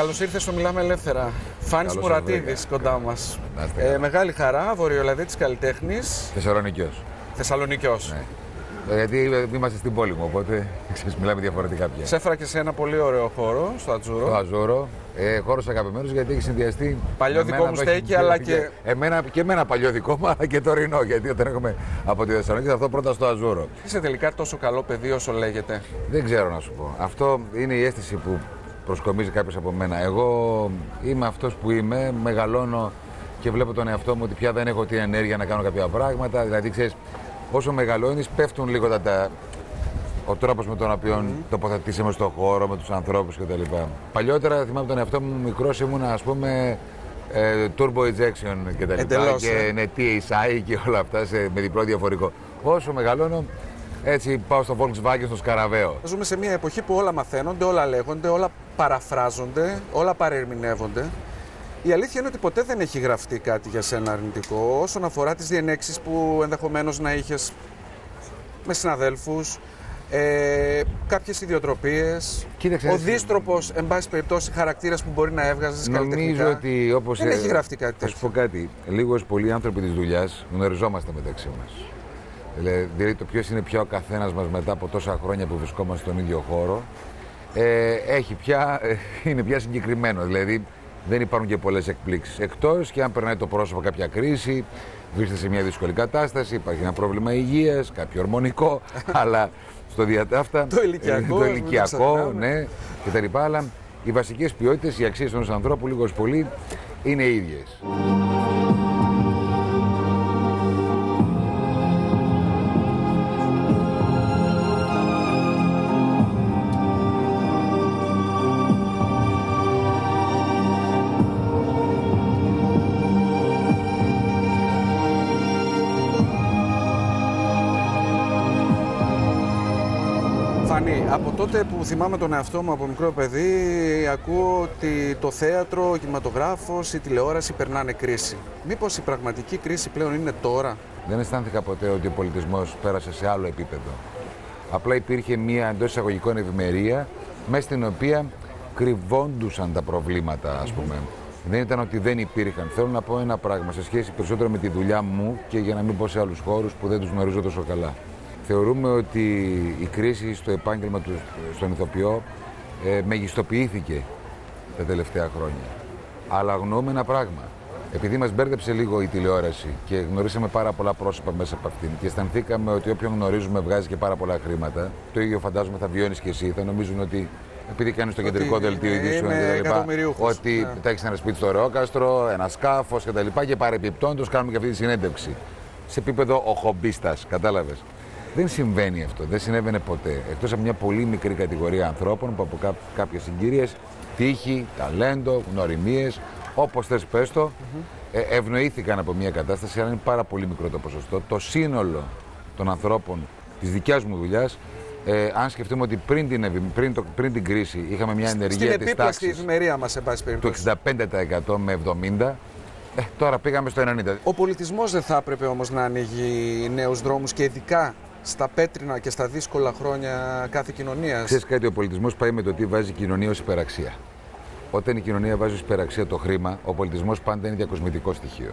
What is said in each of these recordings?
Καλώς ήρθες στο Μιλάμε Ελεύθερα. Φάνης Καλώς Μουρατίδης σας κοντά μας. Να είστε καλά. μεγάλη χαρά, Βορειολαδίτη καλλιτέχνης, Θεσσαλονικιός. Θεσσαλονικιός. Ναι. Ε, Γιατί ε, είμαστε στην πόλη μου, οπότε ξέρεις, μιλάμε διαφορετικά πια. Σε έφερα και σε ένα πολύ ωραίο χώρο, στο Το Ατζούρο. Αζόρο, ε, χώρος αγαπημένος γιατί έχει συνδυαστεί. Παλιό με δικό μένα μου που έχει στέκι, αλλά συνδυαστεί και- Εμένα, και εμένα παλιό δικό μου, αλλά και τωρινό. Γιατί όταν έρχομαι από τη Θεσσαλονίκη θα έρθω πρώτα στο Αζόρο. Είσαι τελικά τόσο καλό παιδί όσο λέγεται. Δεν ξέρω να σου πω. Αυτό είναι η αίσθηση που προσκομίζει κάποιος από μένα. Εγώ είμαι αυτός που είμαι, μεγαλώνω και βλέπω τον εαυτό μου ότι πια δεν έχω την ενέργεια να κάνω κάποια πράγματα. Δηλαδή, ξέρεις, όσο μεγαλώνεις, πέφτουν λίγο τα. τα ο τρόπος με τον οποίο τοποθετήσαμε μέσα στον χώρο, με τους ανθρώπους κτλ. Παλιότερα θυμάμαι τον εαυτό μου μικρός ήμουν ας πούμε ε, turbo ejection κτλ. Εντελώς, Και ε. ναι, TSI και όλα αυτά σε, με διπλό διαφορικό. Όσο μεγαλώνω, έτσι πάω στο Volkswagen, στο Σκαραβαίο. Ζούμε σε μια εποχή που όλα μαθαίνονται, όλα λέγονται, όλα παραφράζονται, όλα παρερμηνεύονται. Η αλήθεια είναι ότι ποτέ δεν έχει γραφτεί κάτι για σένα αρνητικό όσον αφορά τις διενέξεις που ενδεχομένως να είχες με συναδέλφους, ε, κάποιες ιδιοτροπίες, Κοίταξε, ο έτσι. δίστροπος, εν πάση περιπτώσει, χαρακτήρας που μπορεί να έβγαζες Νομίζω καλλιτεχνικά. ότι όπως. Δεν έχει γραφτεί κάτι Θα σου τέτοιο. πω κάτι. Λίγος πολλοί άνθρωποι της δουλειάς γνωριζόμαστε μεταξύ μας. Δηλαδή το ποιος είναι πια ο καθένας μας μετά από τόσα χρόνια που βρισκόμαστε στον ίδιο χώρο. Ε, έχει πια, ε, είναι πια συγκεκριμένο. Δηλαδή δεν υπάρχουν και πολλές εκπλήξεις. Εκτός και αν περνάει το πρόσωπο κάποια κρίση, βρίσκεται σε μια δύσκολη κατάσταση, υπάρχει ένα πρόβλημα υγείας, κάποιο ορμονικό, αλλά στο διατάφτα. Το ηλικιακό, ε, το μην το ηλικιακό, ξεχνάμε. ναι, κτλ. Αλλά οι βασικές ποιότητες, οι αξίες ενός ανθρώπου, λίγο ή πολύ, είναι ίδιες. Που θυμάμαι τον εαυτό μου από μικρό παιδί, ακούω ότι το θέατρο, ο κινηματογράφος, η τηλεόραση περνάνε κρίση. Μήπως η πραγματική κρίση πλέον είναι τώρα; Δεν αισθάνθηκα ποτέ ότι ο πολιτισμός πέρασε σε άλλο επίπεδο. Απλά υπήρχε μια εντός εισαγωγικών ευημερία, μέσα στην οποία κρυβόντουσαν τα προβλήματα, ας πούμε. Δεν ήταν ότι δεν υπήρχαν. Θέλω να πω ένα πράγμα σε σχέση περισσότερο με τη δουλειά μου και για να μην πω σε άλλους χώρους που δεν τους γνωρίζω τόσο καλά. Θεωρούμε ότι η κρίση στο επάγγελμα του, στον ηθοποιό ε, μεγιστοποιήθηκε τα τελευταία χρόνια. Αλλά αγνοούμε ένα πράγμα. Επειδή μας μπέρδεψε λίγο η τηλεόραση και γνωρίσαμε πάρα πολλά πρόσωπα μέσα από αυτήν και αισθανθήκαμε ότι όποιον γνωρίζουμε βγάζει και πάρα πολλά χρήματα, το ίδιο φαντάζομαι θα βιώνεις και εσύ. Θα νομίζουν ότι επειδή κάνεις το Ότι κεντρικό δελτίο είναι- ειδήσεων είμαι κτλ. εκατομμυριούχος. Ότι Ναι. θα έχεις ένα σπίτι στο Ρεόκαστρο, ένα σκάφος κτλ. Και, και παρεπιπτόντως κάνουμε και αυτή τη συνέντευξη. Σε επίπεδο ο χομπίστα, κατάλαβες. Δεν συμβαίνει αυτό. Δεν συνέβαινε ποτέ. Εκτός από μια πολύ μικρή κατηγορία ανθρώπων που από κά- κάποιες συγκυρίες, τύχη, ταλέντο, γνωριμίες, όπως θες πες το, ε, ευνοήθηκαν από μια κατάσταση, αλλά είναι πάρα πολύ μικρό το ποσοστό. Το σύνολο των ανθρώπων της δικιάς μου δουλειάς, ε, αν σκεφτούμε ότι πριν την, ευη- πριν, το, πριν την κρίση είχαμε μια Στην ενεργεία της επίπλαστη τάξης ευημερία μας, εν πάση του περιπτώσει. 65% με 70%, ε, τώρα πήγαμε στο 90%. Ο πολιτισμός δεν θα έπρεπε όμως να ανοίγει νέους δρόμους και ειδικά στα πέτρινα και στα δύσκολα χρόνια κάθε κοινωνίας. Ξέρεις κάτι, ο πολιτισμός πάει με το τι βάζει η κοινωνία ως υπεραξία. Όταν η κοινωνία βάζει ως υπεραξία το χρήμα, ο πολιτισμός πάντα είναι διακοσμητικό στοιχείο.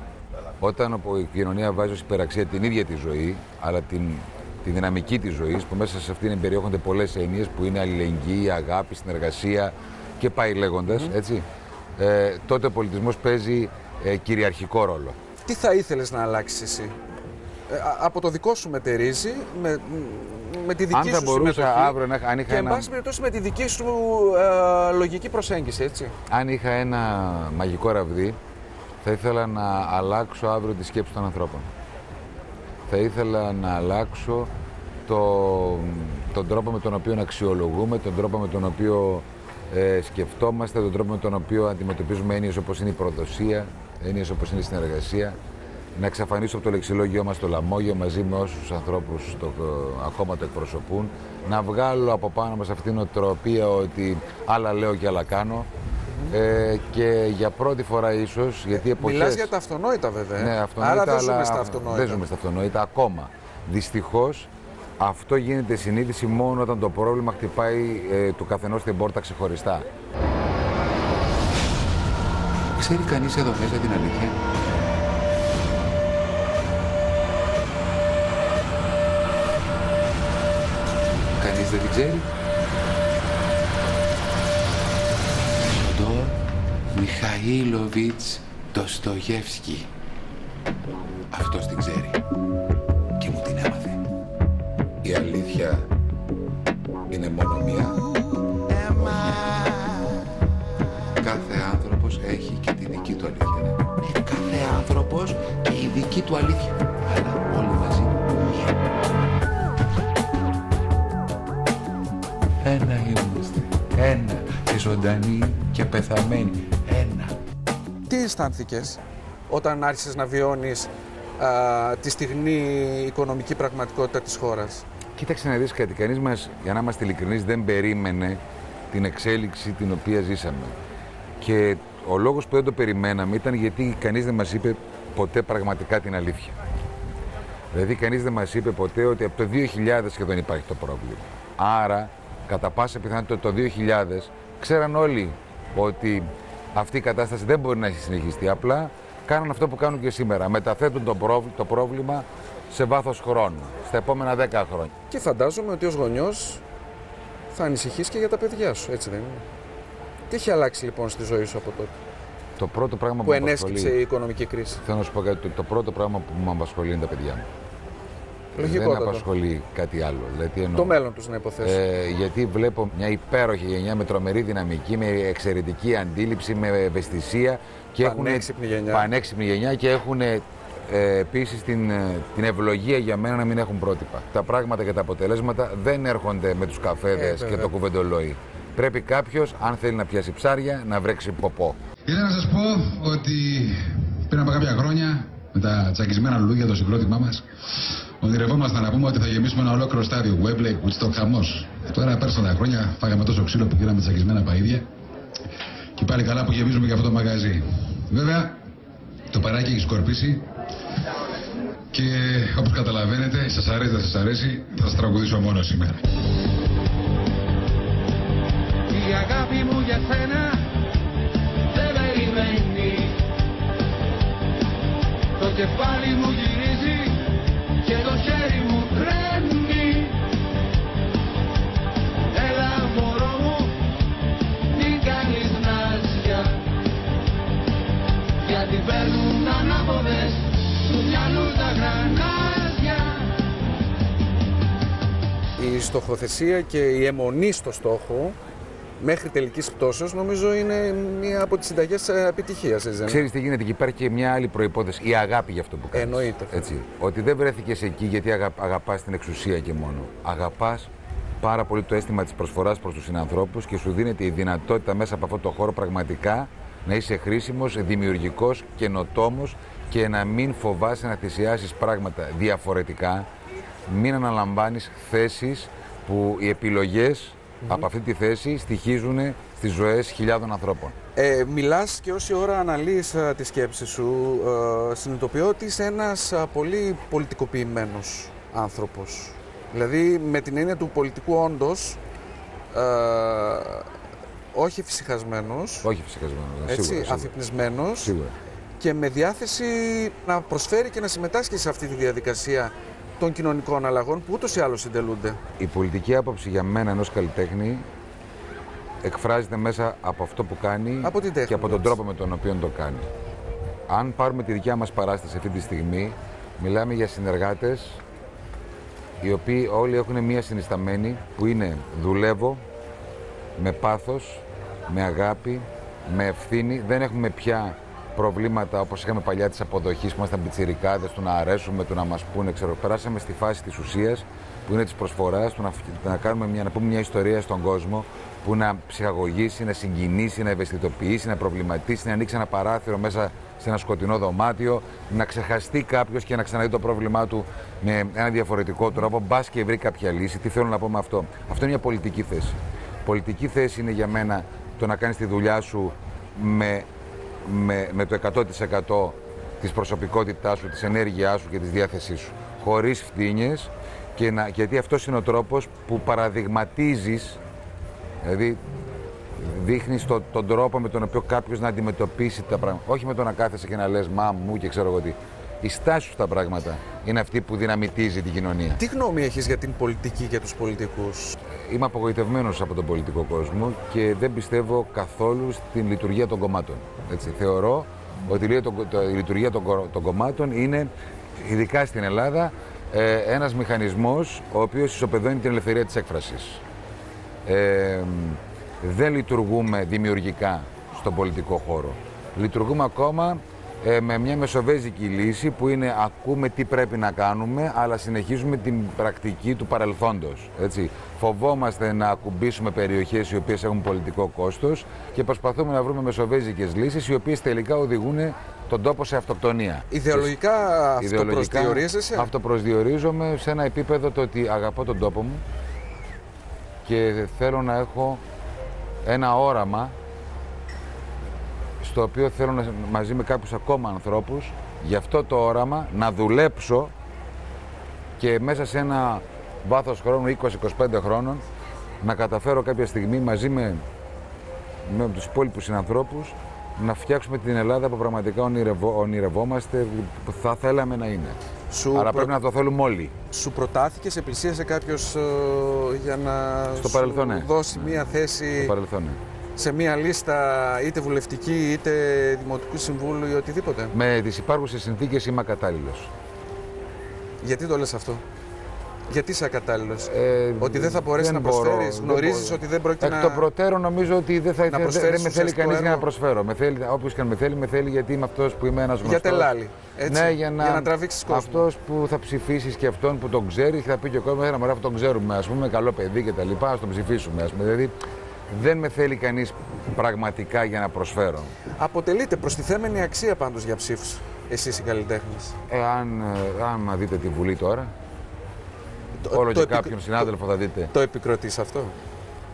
Όταν ο- η κοινωνία βάζει ως υπεραξία την ίδια τη ζωή, αλλά την, τη δυναμική της ζωής, που μέσα σε αυτήν περιέχονται πολλές έννοιες που είναι αλληλεγγύη, αγάπη, συνεργασία και πάει λέγοντας, έτσι. Ε, τότε ο πολιτισμός παίζει ε, κυριαρχικό ρόλο. Τι θα ήθελες να αλλάξεις εσύ; Ε, α- από το δικό σου μετερίζει, με, με τη δική Αν θα σου μπορούσα συμμετοχή αύριο να- αν είχα και εν ένα- πάση περιπτώσει με τη δική σου ε, λογική προσέγγιση, έτσι. Αν είχα ένα μαγικό ραβδί, θα ήθελα να αλλάξω αύριο τη σκέψη των ανθρώπων. Θα ήθελα να αλλάξω το, τον τρόπο με τον οποίο αξιολογούμε, τον τρόπο με τον οποίο ε, σκεφτόμαστε, τον τρόπο με τον οποίο αντιμετωπίζουμε έννοιες όπως είναι η προδοσία, έννοιες όπως είναι η συνεργασία. Να εξαφανίσω από το λεξιλόγιο μας το λαμόγιο μαζί με όσους ανθρώπους το, ακόμα το εκπροσωπούν. Να βγάλω από πάνω μας αυτήν την οτροπία ότι άλλα λέω και άλλα κάνω. Ε, και για πρώτη φορά ίσως, γιατί εποχές... Μιλάς για τα αυτονόητα βέβαια. ε. Ναι, αυτονόητα, Άρα δεν ζούμε αλλά στα αυτονόητα. Δεν ζούμε στα αυτονόητα ακόμα. Δυστυχώς αυτό γίνεται συνείδηση μόνο όταν το πρόβλημα χτυπάει ε, του καθενός την πόρτα ξεχωριστά. Ξέρει κανείς εδώ μέσα την αλήθεια; Κανείς δεν την ξέρει. Φιοντόρ Μιχαήλοβιτς Ντοστογεύσκη. Αυτός την ξέρει. Και μου την έμαθε. Η αλήθεια είναι μόνο μία. Κάθε άνθρωπος έχει και τη δική του αλήθεια. Ναι, κάθε άνθρωπος και η δική του αλήθεια. Ένα είμαστε. Ένα. Και ζωντανοί και πεθαμένοι. Ένα. Τι αισθάνθηκες όταν άρχισες να βιώνεις α, τη στιγμή οικονομική πραγματικότητα της χώρας; Κοίταξε να δεις κάτι. Κανείς μας, για να είμαστε ειλικρινείς, δεν περίμενε την εξέλιξη την οποία ζήσαμε. Και ο λόγος που δεν το περιμέναμε ήταν γιατί κανείς δεν μας είπε ποτέ πραγματικά την αλήθεια. Δηλαδή κανείς δεν μας είπε ποτέ ότι από το 2000 σχεδόν υπάρχει το πρόβλημα. Άρα, κατά πάσα πιθανότητα το 2000, ξέραν όλοι ότι αυτή η κατάσταση δεν μπορεί να έχει συνεχιστεί. Απλά κάνουν αυτό που κάνουν και σήμερα. Μεταθέτουν το, πρόβλημα, το πρόβλημα σε βάθος χρόνου, στα επόμενα 10 χρόνια. Και φαντάζομαι ότι ως γονιός θα ανησυχείς και για τα παιδιά σου, έτσι δεν είναι; Τι έχει αλλάξει λοιπόν στη ζωή σου από τότε Το πρώτο πράγμα που που, ενέσκυψε η οικονομική κρίση; Θέλω να σου πω κάτι. Το, το πρώτο πράγμα που με απασχολεί είναι τα παιδιά μου. Δεν Λογικότατο. απασχολεί κάτι άλλο. Δηλαδή, τι εννοώ; Το μέλλον τους να υποθέσω. Ε, γιατί βλέπω μια υπέροχη γενιά με τρομερή δυναμική, με εξαιρετική αντίληψη, με ευαισθησία και έχουν Πανέξυπνη γενιά. πανέξυπνη γενιά και έχουν ε, επίσης την, ε, την ευλογία για μένα να μην έχουν πρότυπα. Τα πράγματα και τα αποτελέσματα δεν έρχονται με τους καφέδες Ε, και βέβαια. το κουβεντολόι. Πρέπει κάποιος, αν θέλει να πιάσει ψάρια, να βρέξει ποπό. Ήθελα να σας πω ότι πριν από κάποια χρόνια, με τα τσακισμένα λουλούδια το συγκρότημά μας, ονειρευόμασταν να πούμε ότι θα γεμίσουμε ένα ολόκληρο στάδιο Webley, Woodstock, χαμός. Τώρα πέρασαν τα χρόνια, φάγαμε τόσο ξύλο που πήραμε τσακισμένα παΐδια και πάλι καλά που γεμίζουμε και αυτό το μαγαζί. Βέβαια, το παράκι έχει σκορπίσει και όπως καταλαβαίνετε, σας αρέσει δεν σας αρέσει, θα σας τραγουδήσω μόνο σήμερα. Η αγάπη μου για σένα δεν περιμένει Το κεφάλι μου Η στοχοθεσία και η αιμονή στο στόχο μέχρι τελικής πτώσεως νομίζω είναι μία από τις συνταγές ε, επιτυχίας. έτσι δεν είναι; Ξέρεις τι γίνεται και υπάρχει και μια άλλη προϋπόθεση, η αγάπη για αυτό που κάνεις. Εννοείται. Έτσι. Ότι δεν βρέθηκες εκεί γιατί αγα, αγαπάς την εξουσία και μόνο. Αγαπάς πάρα πολύ το αίσθημα της προσφοράς προς τους συνανθρώπους και σου δίνεται η δυνατότητα μέσα από αυτό το χώρο πραγματικά να είσαι χρήσιμος, δημιουργικός, καινοτόμος και να μην φοβάσαι να θυσιάσεις πράγματα διαφορετικά, μην αναλαμβάνεις θέσεις που οι επιλογές από αυτή τη θέση στοιχίζουν στις ζωές χιλιάδων ανθρώπων. Ε, μιλάς και όση ώρα αναλύεις ε, τη σκέψη σου, ε, συνειδητοποιώ ότι είσαι ένας ε, πολύ πολιτικοποιημένος άνθρωπος. Δηλαδή με την έννοια του πολιτικού όντως, ε, όχι φυσικασμένος, Όχι φυσικασμένος, έτσι, σίγουρα, σίγουρα. αφυπνισμένος σίγουρα. και με διάθεση να προσφέρει και να συμμετάσχει σε αυτή τη διαδικασία των κοινωνικών αλλαγών που ούτως ή άλλως συντελούνται. Η πολιτική άποψη για μένα ενός καλλιτέχνη εκφράζεται μέσα από αυτό που κάνει Από την τέχνη, και από τον έτσι. τρόπο με τον οποίο το κάνει. Αν πάρουμε τη δικιά μας παράσταση αυτή τη στιγμή, μιλάμε για συνεργάτες οι οποίοι όλοι έχουν μία συνισταμένη που είναι δουλεύω με πάθος, με αγάπη, με ευθύνη. Δεν έχουμε πια προβλήματα όπως είχαμε παλιά της αποδοχής που ήμασταν πιτσιρικάδες, του να αρέσουμε, του να μας πούνε. Ξέρω. Περάσαμε στη φάση της ουσίας που είναι της προσφοράς, του να, να, κάνουμε μια, να πούμε μια ιστορία στον κόσμο που να ψυχαγωγήσει, να συγκινήσει, να ευαισθητοποιήσει, να προβληματίσει, να ανοίξει ένα παράθυρο μέσα σε ένα σκοτεινό δωμάτιο, να ξεχαστεί κάποιος και να ξαναδεί το πρόβλημά του με ένα διαφορετικό τρόπο, μπας και βρει κάποια λύση. Τι θέλω να πω με αυτό. Αυτό είναι μια πολιτική θέση. Πολιτική θέση είναι για μένα το να κάνεις τη δουλειά σου με, με, με το 100% της προσωπικότητάς σου, της ενέργειάς σου και της διάθεσής σου. Χωρίς φτύνιες και να, γιατί αυτός είναι ο τρόπος που παραδειγματίζεις Δηλαδή, δείχνεις το, τον τρόπο με τον οποίο κάποιος να αντιμετωπίσει τα πράγματα. Όχι με το να κάθεσαι και να λες μα μου και ξέρω εγώ τι. Η στάση σου στα πράγματα είναι αυτή που δυναμητίζει την κοινωνία. Τι γνώμη έχεις για την πολιτική και τους πολιτικούς; Είμαι απογοητευμένος από τον πολιτικό κόσμο και δεν πιστεύω καθόλου στην λειτουργία των κομμάτων. Έτσι, θεωρώ ότι η λειτουργία των- το- η λειτουργία των, κο- των κομμάτων είναι, ειδικά στην Ελλάδα, ε, ένας μηχανισμός ο οποίος ισοπεδώνει την ελευθερία της έκφρασης. Ε, δεν λειτουργούμε δημιουργικά στον πολιτικό χώρο. Λειτουργούμε ακόμα ε, με μια μεσοβέζικη λύση που είναι ακούμε τι πρέπει να κάνουμε αλλά συνεχίζουμε την πρακτική του παρελθόντος. Έτσι. Φοβόμαστε να ακουμπήσουμε περιοχές οι οποίες έχουν πολιτικό κόστος και προσπαθούμε να βρούμε μεσοβέζικες λύσεις οι οποίες τελικά οδηγούν τον τόπο σε αυτοκτονία. Ιδεολογικά αυτοπροσδιορίζεσαι; αυτοπροσδιορίζομαι σε ένα επίπεδο το ότι αγαπώ τον τόπο μου και θέλω να έχω ένα όραμα στο οποίο θέλω να, μαζί με κάποιους ακόμα ανθρώπους για αυτό το όραμα να δουλέψω και μέσα σε ένα βάθος χρόνου 20-25 χρόνων να καταφέρω κάποια στιγμή μαζί με, με τους υπόλοιπους συνανθρώπους να φτιάξουμε την Ελλάδα που πραγματικά ονειρευό, ονειρευόμαστε, που θα θέλαμε να είναι. Σου, Άρα προ- πρέπει να το θέλουν όλοι. σου προτάθηκε, σε πλησίασε κάποιος ε, για να Στο σου παρελθόν, ναι. δώσει μία θέση Στο παρελθόν. ναι. Σε μία λίστα είτε βουλευτική είτε δημοτικού συμβούλου ή οτιδήποτε. Με τις υπάρχουσες συνθήκες είμαι ακατάλληλος. Γιατί το λες αυτό; Γιατί είσαι ακατάλληλος; Ε, Ότι δεν θα μπορέσεις να μπορώ, προσφέρεις. δεν Γνωρίζεις μπορώ. ότι δεν πρόκειται Εκ να- των προτέρων νομίζω ότι δεν, θα, δεν, δεν προσφέρεις με θέλει ουσιαστικό κανείς για να έργο. προσφέρω. Με θέλει, όποιος και αν με θέλει, με θέλει, με θέλει γιατί είμαι αυτός που είμαι ένας γνωστός. Για τελάλη. Έτσι, ναι, για να, για να τραβήξεις κόσμο. Αυτός που θα ψηφίσεις και αυτόν που τον ξέρεις και θα πει και ο κόσμος, ένα μωρά αυτό τον ξέρουμε, ας πούμε, καλό παιδί και τα λοιπά, ας τον ψηφίσουμε, ας πούμε. Δηλαδή, δεν με θέλει κανείς πραγματικά για να προσφέρω. Αποτελείται προστιθέμενη αξία πάντως για ψήφους. Εσείς οι καλλιτέχνες. Εάν, ε, άμα δείτε τη Βουλή τώρα, Το- όλο το και επικ- κάποιον συνάδελφο θα δείτε. Το επικροτείς αυτό;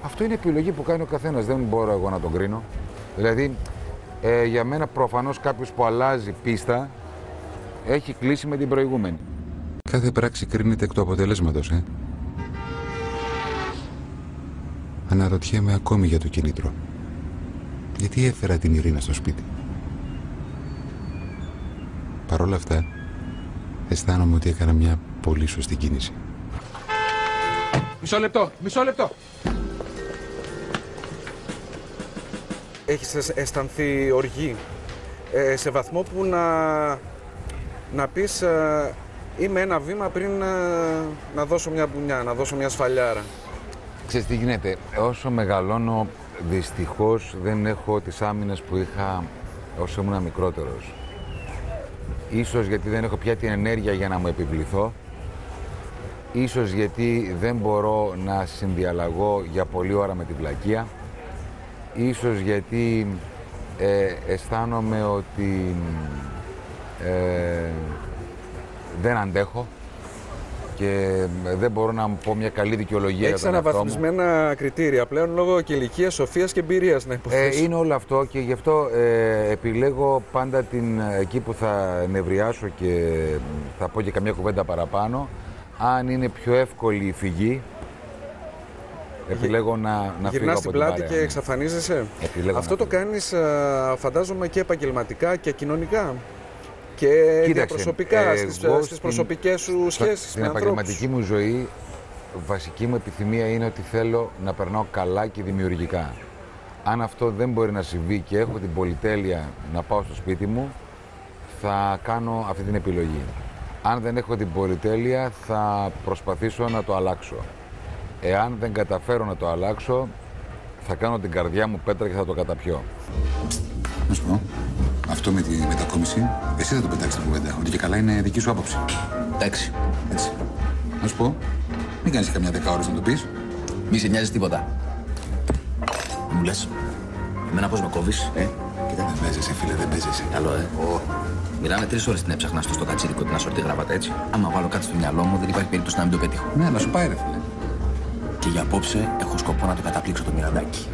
Αυτό είναι επιλογή που κάνει ο καθένας. Δεν μπορώ εγώ να τον κρίνω. Δηλαδή, ε, για μένα προφανώς κάποιος που αλλάζει πίστα έχει κλείσει με την προηγούμενη. Κάθε πράξη κρίνεται εκ του αποτελέσματος, ε. Αναρωτιέμαι ακόμη για το κίνητρο. Γιατί έφερα την Ειρήνα στο σπίτι. Παρ' όλα αυτά, αισθάνομαι ότι έκανα μια πολύ σωστή κίνηση. Μισό λεπτό, μισό λεπτό. Έχεις αισ- αισθανθεί οργή ε, σε βαθμό που να, να πεις ε, είμαι ένα βήμα πριν ε, να δώσω μια μπουνιά, να δώσω μια σφαλιάρα. Ξέρεις τι γίνεται, όσο μεγαλώνω δυστυχώς δεν έχω τις άμυνες που είχα όσο ήμουν μικρότερος. Ίσως γιατί δεν έχω πια την ενέργεια για να μου επιβληθώ. Ίσως γιατί δεν μπορώ να συνδιαλλαγώ για πολλή ώρα με την πλακία. Ίσως γιατί ε, αισθάνομαι ότι ε, δεν αντέχω και δεν μπορώ να μου πω μια καλή δικαιολογία Έχεις για τον εαυτό μου. αναβαθμισμένα κριτήρια πλέον λόγω και ηλικίας, σοφίας και εμπειρίας να Ε, υποθέσω. είναι όλο αυτό και γι' αυτό ε, επιλέγω πάντα την, εκεί που θα νευριάσω και θα πω και καμιά κουβέντα παραπάνω. Αν είναι πιο εύκολη η φυγή, επιλέγω να, να φύγω Γυρνάς από στην την πλάτη παρέα, και ναι. εξαφανίζεσαι. Επιλέγω Αυτό να το φύγω. κάνεις α, φαντάζομαι και επαγγελματικά και κοινωνικά. Και Κοίταξε, διαπροσωπικά, εγώ στις, στην- στις προσωπικές σου Στα- σχέσεις Στην με επαγγελματική ανθρώπους. μου ζωή, βασική μου επιθυμία είναι ότι θέλω να περνάω καλά και δημιουργικά. Αν αυτό δεν μπορεί να συμβεί και έχω την πολυτέλεια να πάω στο σπίτι μου, θα κάνω αυτή την επιλογή. Αν δεν έχω την πολυτέλεια, θα προσπαθήσω να το αλλάξω. Εάν δεν καταφέρω να το αλλάξω, θα κάνω την καρδιά μου πέτρα και θα το καταπιώ. Να σου πω, αυτό με τη μετακόμιση, εσύ θα το πετάξεις την κουβέντα. Ότι και καλά είναι δική σου άποψη. Εντάξει, Έτσι. Να σου πω, μην κάνεις καμιά δεκάωρες να το πεις. μη σε νοιάζει τίποτα. Μου λες, εμένα πώς με κόβεις, ε, Κοίτα, δεν παίζεσαι, φίλε, δεν παίζεσαι. καλό, ε. Μιλάνε τρεις ώρες την έψαχνα στο στο κατσίδικο την ασορτή γραβάτα, έτσι. Άμα βάλω κάτι στο μυαλό μου, δεν υπάρχει περίπτωση να μην το πετύχω. Ναι, αλλά σου πάει, ρε φίλε. Και για απόψε έχω σκοπό να το καταπλήξω το Μιραντάκι.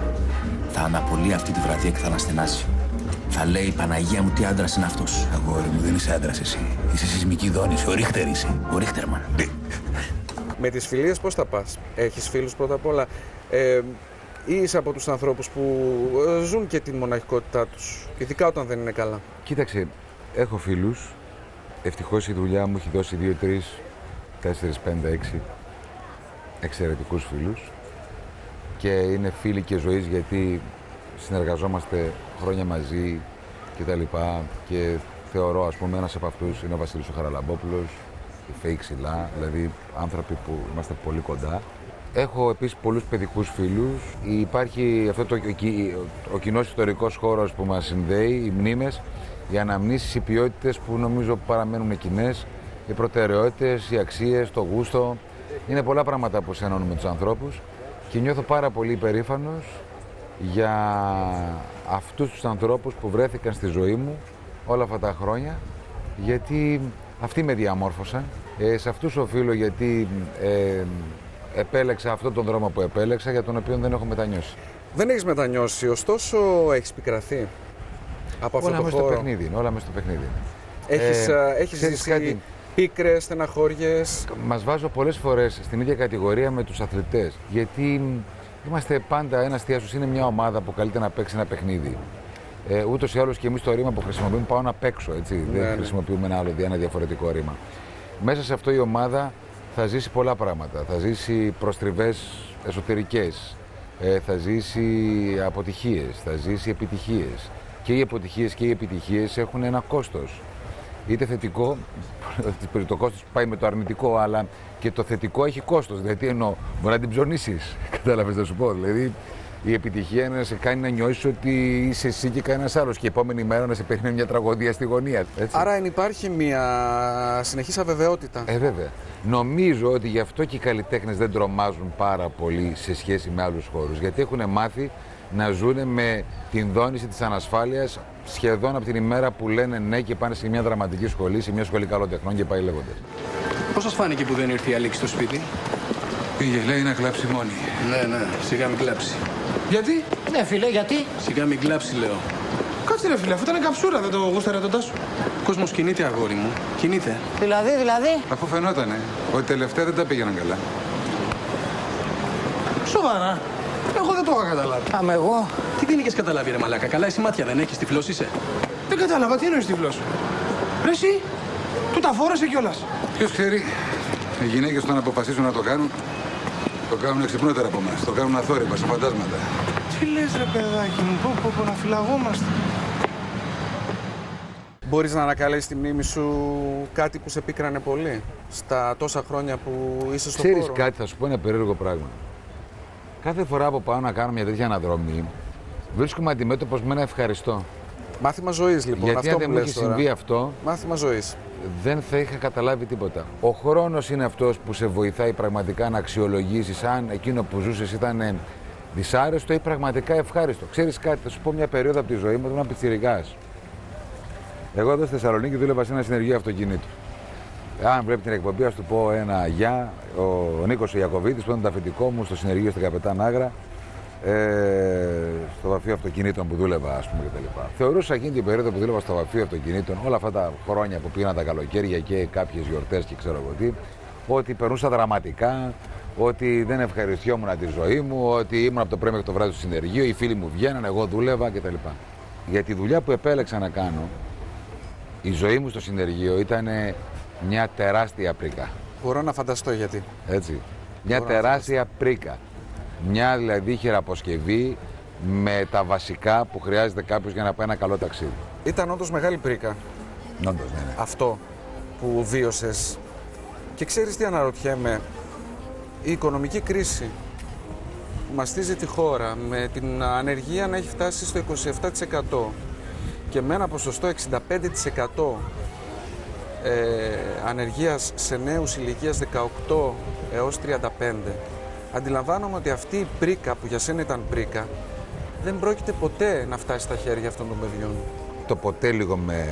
Θα αναπολύει αυτή τη βραδιά και θα αναστενάσει. Θα λέει Παναγία μου τι άντρας είναι αυτός; Αγόρι μου, δεν είσαι άντρας εσύ. Είσαι σεισμική δόνηση, ο Ρίχτερ είσαι. Ο Ρίχτερμαν. Με τις φιλίες πώς θα πας; Έχεις φίλους πρώτα απ' όλα. Ε, ή είσαι από τους ανθρώπους που ε, ζουν και την μοναχικότητά τους, ειδικά όταν δεν είναι καλά; Κοίταξε, έχω φίλους. Ευτυχώς η δουλειά μου έχει δώσει 2, 3, 4, 5, 6 εξαιρετικούς φίλους. Και είναι φίλοι και ζωής γιατί συνεργαζόμαστε χρόνια μαζί και τα λοιπά. Και θεωρώ, ας πούμε, ένας από αυτούς είναι ο Βασίλης ο Χαραλαμπόπουλος, η Φέη Ξυλά, δηλαδή άνθρωποι που είμαστε πολύ κοντά. Έχω επίσης πολλούς παιδικούς φίλους. Υπάρχει αυτό το, ο, κι- ο κοινός ιστορικός χώρος που μας συνδέει, οι μνήμες, οι αναμνήσεις, οι ποιότητες που νομίζω παραμένουν κοινές, οι προτεραιότητες, οι αξίες, το γούστο. Είναι πολλά πράγματα που σένωνουν με τους ανθρώπους και νιώθω πάρα πολύ υπερήφανος για αυτούς τους ανθρώπους που βρέθηκαν στη ζωή μου όλα αυτά τα χρόνια γιατί αυτοί με διαμόρφωσαν. Ε, σε αυτούς οφείλω γιατί ε, επέλεξα αυτόν τον δρόμο που επέλεξα για τον οποίο δεν έχω μετανιώσει. Δεν έχεις μετανιώσει, ωστόσο έχεις πικραθεί από αυτό όλα το μέσα στο χώρο. παιχνίδι είναι, όλα μέσα στο παιχνίδι είναι. Έχεις, Ε, ε, έχεις ξέρεις ζήσει κάτι; πίκρες, στεναχώριες. Μας βάζω πολλές φορές στην ίδια κατηγορία με τους αθλητές γιατί είμαστε πάντα ένα θειάσος, είναι μια ομάδα που καλείται να παίξει ένα παιχνίδι. Ε, Ούτως ή άλλως και εμείς το ρήμα που χρησιμοποιούμε πάω να παίξω. Έτσι. Ναι, ναι. Δεν χρησιμοποιούμε ένα άλλο ένα διαφορετικό ρήμα. Μέσα σε αυτό η ομάδα θα ζήσει πολλά πράγματα. Θα ζήσει προστριβές εσωτερικές. Ε, θα ζήσει αποτυχίες. Θα ζήσει επιτυχίες. Και οι αποτυχίες και οι επιτυχίες έχουν ένα κόστος. Είτε θετικό, το κόστος πάει με το αρνητικό, αλλά και το θετικό έχει κόστος. Δηλαδή, τι εννοώ, μπορεί να την ψωνίσεις. Κατάλαβες να σου πω. Δηλαδή, η επιτυχία είναι να σε κάνει να νιώσεις ότι είσαι εσύ και κανένας άλλος. Και η επόμενη μέρα να σε περιμένει μια τραγωδία στη γωνία. Έτσι. Άρα εν υπάρχει μια συνεχής αβεβαιότητα. Ε, βέβαια. Νομίζω ότι γι' αυτό και οι καλλιτέχνες δεν τρομάζουν πάρα πολύ σε σχέση με άλλους χώρους. Γιατί έχουν μάθει να ζουν με την δόνηση της ανασφάλειας σχεδόν από την ημέρα που λένε ναι και πάνε σε μια δραματική σχολή, σε μια σχολή καλών τεχνών και πάει λέγοντας. Πώς σας φάνηκε που δεν ήρθε η Αλήξη στο σπίτι; Πήγε, λέει, να κλάψει μόνη. Ναι, ναι, σιγά μην κλάψει. Γιατί; Ναι, φίλε, γιατί; Σιγά μην κλάψει, λέω. Κάτσε ρε φίλε, αφού ήταν καψούρα, δεν το γούσταρε τον τάσο. Ο κόσμος κινείται, αγόρι μου. Κινείται. Δηλαδή, δηλαδή; Αφού φαινότανε ότι τελευταία δεν τα πήγαιναν καλά. Σοβαρά. Εγώ δεν το είχα καταλάβει. Άμε εγώ. Τι δεν είχες καταλάβει, ρε Μαλάκα. Καλά, εσύ μάτια δεν έχεις, τυφλός είσαι. Δεν κατάλαβα, τι εννοείς τυφλός. Ρε εσύ, του τα φόρεσε κιόλας. Ποιος ξέρει, οι γυναίκες όταν αποφασίσουν να το κάνουν, το κάνουν εξυπνότερα από εμάς. Το κάνουν αθόρυβα, σε φαντάσματα. Τι λες ρε παιδάκι μου, πω, πω, πω, να φυλαγόμαστε. Μπορείς να ανακαλέσεις τη μνήμη σου κάτι που σε πίκρανε πολύ στα τόσα χρόνια που είσαι στο Ξέρεις χώρο; κάτι, θα σου πω ένα περίεργο πράγμα. Κάθε φορά που πάω να κάνω μια τέτοια αναδρομή, βρίσκομαι αντιμέτωπος με ένα ευχαριστώ. Μάθημα ζωής λοιπόν, Γιατί αυτό αν που δεν μου λες είχε τώρα. συμβεί αυτό, Μάθημα ζωής. δεν θα είχα καταλάβει τίποτα. Ο χρόνος είναι αυτός που σε βοηθάει πραγματικά να αξιολογήσεις αν εκείνο που ζούσες ήταν δυσάρεστο ή πραγματικά ευχάριστο. Ξέρεις κάτι, θα σου πω μια περίοδο από τη ζωή μου, όταν ήμουν πιτσιρικάς. Εγώ εδώ στη Θεσσαλονίκη δούλευα σε ένα συνεργείο αυτοκινήτου. Αν βλέπεις την εκπομπή, ας του πω ένα γεια. Ο, ο Νίκος Ιακοβίτη, που ήταν το αφεντικό μου στο συνεργείο στην Καπετάν Άγρα, ε, στο βαφείο αυτοκινήτων που δούλευα, ας πούμε κτλ. Θεωρούσα εκείνη την περίοδο που δούλευα στο βαφείο αυτοκινήτων, όλα αυτά τα χρόνια που πήγαινα τα καλοκαίρια και κάποιες γιορτές και ξέρω εγώ τι, ότι περνούσα δραματικά, ότι δεν ευχαριστιόμουν τη ζωή μου, ότι ήμουν από το πρωί μέχρι το βράδυ στο συνεργείο, οι φίλοι μου βγαίναν, εγώ δούλευα κτλ. Για τη δουλειά που επέλεξα να κάνω, η ζωή μου στο συνεργείο ήταν μια τεράστια πρίκα. Μπορώ να φανταστώ γιατί. Έτσι. Μια Μπορώ να τεράστια πρίκα. Μια δηλαδή χειραποσκευή με τα βασικά που χρειάζεται κάποιος για να πάει ένα καλό ταξίδι. Ήταν όντως μεγάλη πρίκα Όντως, ναι, ναι. αυτό που βίωσες. Και ξέρεις τι αναρωτιέμαι. Η οικονομική κρίση που μαστίζει τη χώρα με την ανεργία να έχει φτάσει στο 27% και με ένα ποσοστό 65% ε, ανεργίας σε νέους ηλικίας 18 έως 35 αντιλαμβάνομαι ότι αυτή η πρίκα που για σένα ήταν πρίκα δεν πρόκειται ποτέ να φτάσει στα χέρια αυτών των παιδιών. Το ποτέ λίγο με,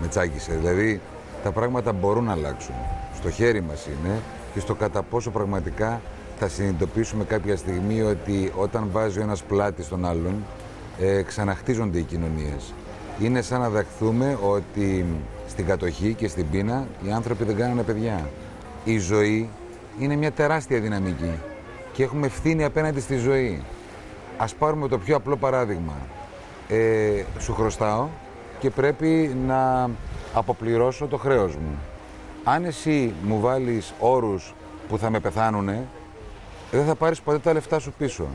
με τσάκισε. Δηλαδή τα πράγματα μπορούν να αλλάξουν. Στο χέρι μας είναι και στο κατά πόσο πραγματικά θα συνειδητοποιήσουμε κάποια στιγμή ότι όταν βάζει ο ένας πλάτη στον άλλον ε, ξαναχτίζονται οι κοινωνίες. Είναι σαν να δεχθούμε ότι στην κατοχή και στην πείνα οι άνθρωποι δεν κάνανε παιδιά. Η ζωή είναι μια τεράστια δυναμική και έχουμε ευθύνη απέναντι στη ζωή. Ας πάρουμε το πιο απλό παράδειγμα. Ε, σου χρωστάω και πρέπει να αποπληρώσω το χρέος μου. Αν εσύ μου βάλεις όρους που θα με πεθάνουνε, δεν θα πάρεις ποτέ τα λεφτά σου πίσω.